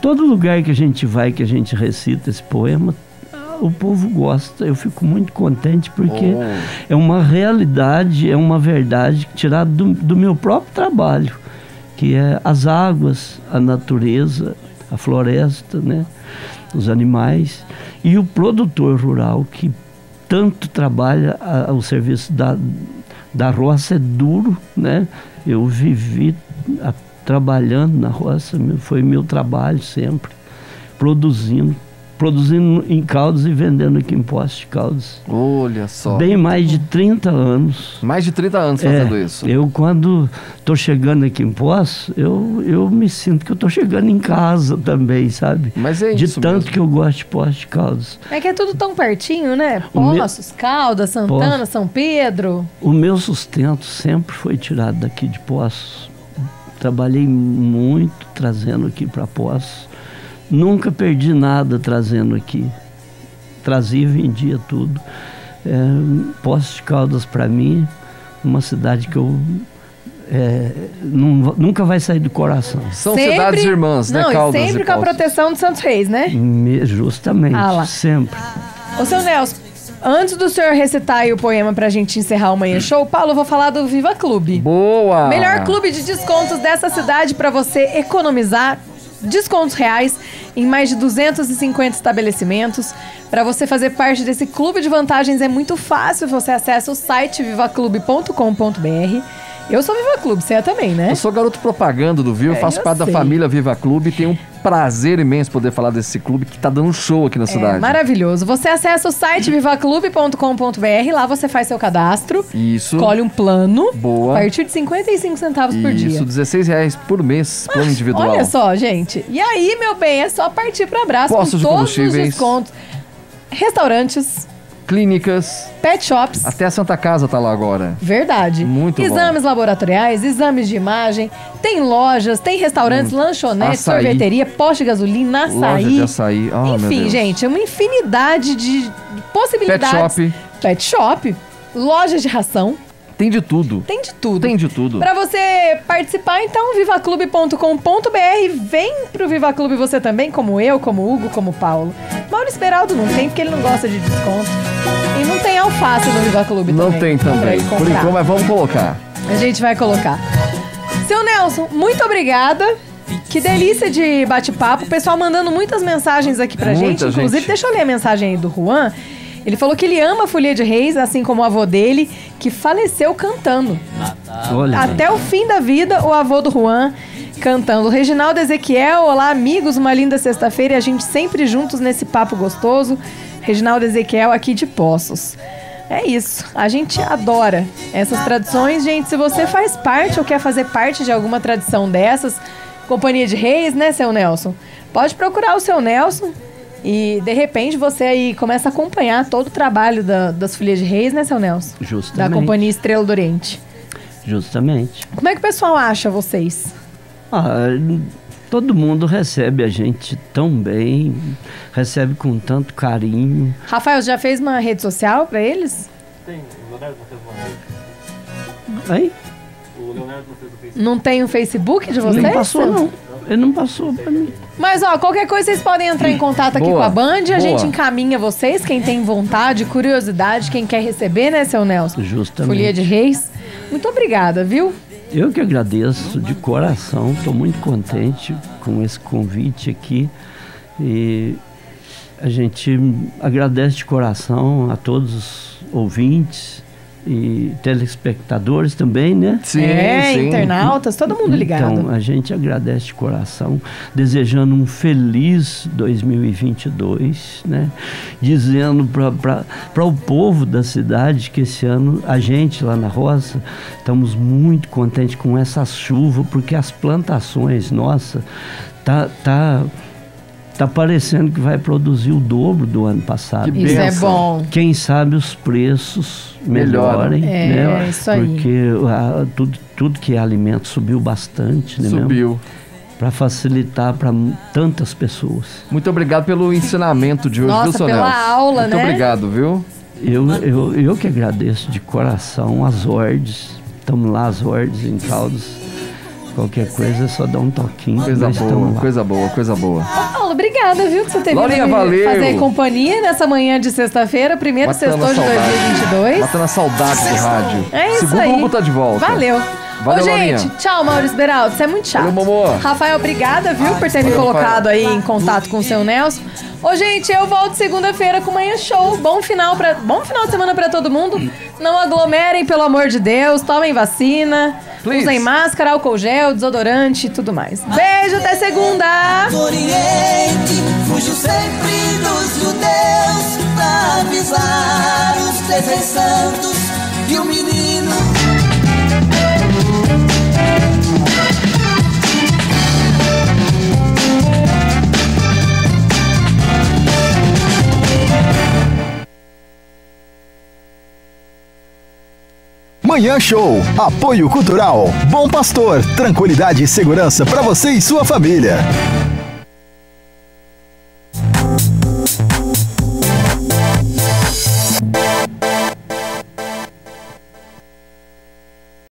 S8: todo lugar que a gente vai, que a gente recita esse poema, o povo gosta. Eu fico muito contente porque
S2: Oh.
S8: é uma realidade, é uma verdade tirada do, do meu próprio trabalho, que é as águas, a natureza, a floresta, né? os animais e o produtor rural que tanto trabalha a- o serviço da, da roça é duro, né? Eu vivi a- trabalhando na roça, foi meu trabalho sempre, produzindo produzindo em Caldas e vendendo aqui em Poços de Caldas.
S2: Olha só.
S8: Bem mais de 30 anos.
S2: Mais de 30 anos
S8: É,
S2: fazendo isso.
S8: Eu, quando estou chegando aqui em Poços, eu, eu me sinto que eu estou chegando em casa também, sabe?
S2: Mas é
S8: de
S2: isso
S8: tanto
S2: mesmo.
S8: que eu gosto de Poços de Caldas.
S3: É que é tudo tão pertinho, né?
S8: Meu-
S3: Poços, Caldas, Santana,
S8: Poços.
S3: São Pedro.
S8: O meu sustento sempre foi tirado daqui de Poços. Trabalhei muito trazendo aqui para Poços. Nunca perdi nada trazendo aqui. Trazia e vendia tudo. É, Poços de Caldas, para mim, uma cidade que eu. é, não- nunca vai sair do coração.
S2: São cidades irmãs, né?
S3: Não,
S2: Caldas
S3: e sempre
S2: e
S3: com a proteção de Santos Reis, né?
S8: Me- justamente,
S3: Ah
S8: sempre.
S3: Ô, seu Nelson, antes do senhor recitar aí o poema pra gente encerrar o Manhã Show, Paulo, eu vou falar do Viva Clube.
S2: Boa!
S3: Melhor clube de descontos dessa cidade para você economizar descontos reais em mais de 250 estabelecimentos. Para você fazer parte desse clube de vantagens é muito fácil. Você acessa o site vivaclube.com.br. Eu sou Viva Clube, você é também, né?
S2: Eu sou garoto propaganda do Viva,
S3: É,
S2: faço parte da
S3: sei.
S2: família Viva Clube e tenho um prazer imenso poder falar desse clube que tá dando show aqui na
S3: É
S2: cidade.
S3: maravilhoso. Você acessa o site vivaclube.com.br, lá você faz seu cadastro,
S2: Isso.
S3: escolhe um plano,
S2: Boa.
S3: a partir de 55 centavos por dia.
S2: Isso, 16 reais por mês, plano individual.
S3: Olha só, gente. E aí, meu bem, é só partir para abraço
S2: Postos
S3: com
S2: de
S3: todos os descontos. Restaurantes,
S2: Clínicas,
S3: pet shops.
S2: até a Santa Casa tá lá agora.
S3: Verdade.
S2: Muito bom.
S3: Exames laboratoriais, exames de imagem, tem lojas, tem restaurantes, lanchonetes,
S2: Açaí.
S3: sorveteria, posto de gasolina, açaí.
S2: Loja de açaí. Oh,
S3: Enfim, gente, é uma infinidade de possibilidades.
S2: Pet shop.
S3: Pet shop, lojas de ração,
S2: Tem de tudo.
S3: tem de tudo.
S2: Tem de tudo.
S3: Pra você participar, então, vivaclube.com.br. Vem pro Viva Clube você também, como eu, como Hugo, como Paulo. Maurício Beraldo não tem, porque ele não gosta de desconto. E não tem alface no Viva Clube
S2: Não
S3: também.
S2: tem
S3: pra
S2: também. Por enquanto, mas vamos colocar.
S3: A gente vai colocar. Seu Nelson, muito obrigada. Que delícia de bate-papo. O pessoal mandando muitas mensagens aqui pra
S2: Muita
S3: gente. Inclusive,
S2: gente.
S3: deixa eu ler a mensagem aí do Juan. Ele falou que ele ama a Folia de Reis, assim como o avô dele, que faleceu cantando.
S8: Olha,
S3: Até o fim da vida, o avô do Juan cantando. Reginaldo Ezequiel, olá amigos, uma linda sexta-feira e a gente sempre juntos nesse papo gostoso. Reginaldo Ezequiel aqui de Poços. É isso, a gente adora essas tradições. Gente, se você faz parte ou quer fazer parte de alguma tradição dessas, Companhia de Reis, né, seu Nelson? Pode procurar o seu Nelson e de repente você aí começa a acompanhar todo o trabalho da- das Folias de Reis, né, seu Nelson? Da
S8: justamente.
S3: Companhia Estrela do Oriente.
S8: Justamente.
S3: Como é que o pessoal acha vocês?
S8: Ah, todo mundo recebe a gente tão bem, recebe com tanto carinho.
S3: Rafael, você já fez uma rede social pra eles?
S8: Hein?
S3: Não tem o Facebook de vocês?
S8: Não passou, não. Ele não passou pra mim.
S3: Mas, ó, qualquer coisa vocês podem entrar em contato aqui
S2: Boa,
S3: com a Band. A
S2: boa.
S3: gente encaminha vocês, quem tem vontade, curiosidade, quem quer receber, né, seu Nelson?
S8: Justamente.
S3: Folia de Reis. Muito obrigada, viu?
S8: Eu que agradeço de coração, estou muito contente com esse convite aqui. E a gente agradece de coração a todos os ouvintes e telespectadores também, né?
S2: Sim,
S3: é,
S2: sim.
S3: internautas, todo mundo ligado.
S8: Então, a gente agradece de coração, desejando um feliz 2022, né? Dizendo para o povo da cidade que esse ano, a gente lá na roça, estamos muito contentes com essa chuva, porque as plantações nossas tá, tá, tá parecendo que vai produzir o dobro do ano passado.
S2: Que
S3: Isso é bom.
S8: Quem sabe os preços melhorem,
S3: É,
S8: né?
S3: isso aí.
S8: Porque ah, tudo, tudo que é alimento subiu bastante, né?
S2: Subiu.
S8: Para facilitar para tantas pessoas.
S2: Muito obrigado pelo ensinamento de hoje,
S3: Nossa,
S2: viu,
S3: pela aula,
S2: Muito
S3: né?
S2: obrigado, viu?
S8: Eu, eu, eu que agradeço de coração as ordens. Estamos lá, as ordens em Caldas. Qualquer coisa é só dar um toquinho.
S2: Coisa boa, coisa boa, coisa boa.
S3: Paulo, obrigada, viu, que você teve
S2: Laurinha,
S3: me
S2: valeu.
S3: fazer companhia nessa manhã de sexta-feira, primeiro
S2: Matando
S3: sextou de
S2: saudade.
S3: 2022.
S2: Matando a saudade do rádio.
S3: É isso
S2: Segundo
S3: aí.
S2: o Hugo tá de volta.
S3: Valeu.
S2: Valeu,
S3: Ô, gente,
S2: Laurinha.
S3: tchau, Maurício Beraldo. Você é muito chato.
S2: Valeu, Momô.
S3: Rafael, obrigada, viu, por ter me
S2: Valeu,
S3: colocado
S2: Rafael.
S3: aí em contato com o seu Nelson. Ô, gente, eu volto segunda-feira com manhã show. Bom final, pra, bom final de semana pra todo mundo. Não aglomerem, pelo amor de Deus. Tomem vacina.
S2: Please.
S3: Usem máscara, álcool gel, desodorante e tudo mais. Beijo, até segunda!
S4: do Oriente, fujo sempre do veio Deus pra avisar os três santos e o menino.
S1: Manhã Show. Apoio Cultural. Bom Pastor. Tranquilidade e segurança para você e sua família.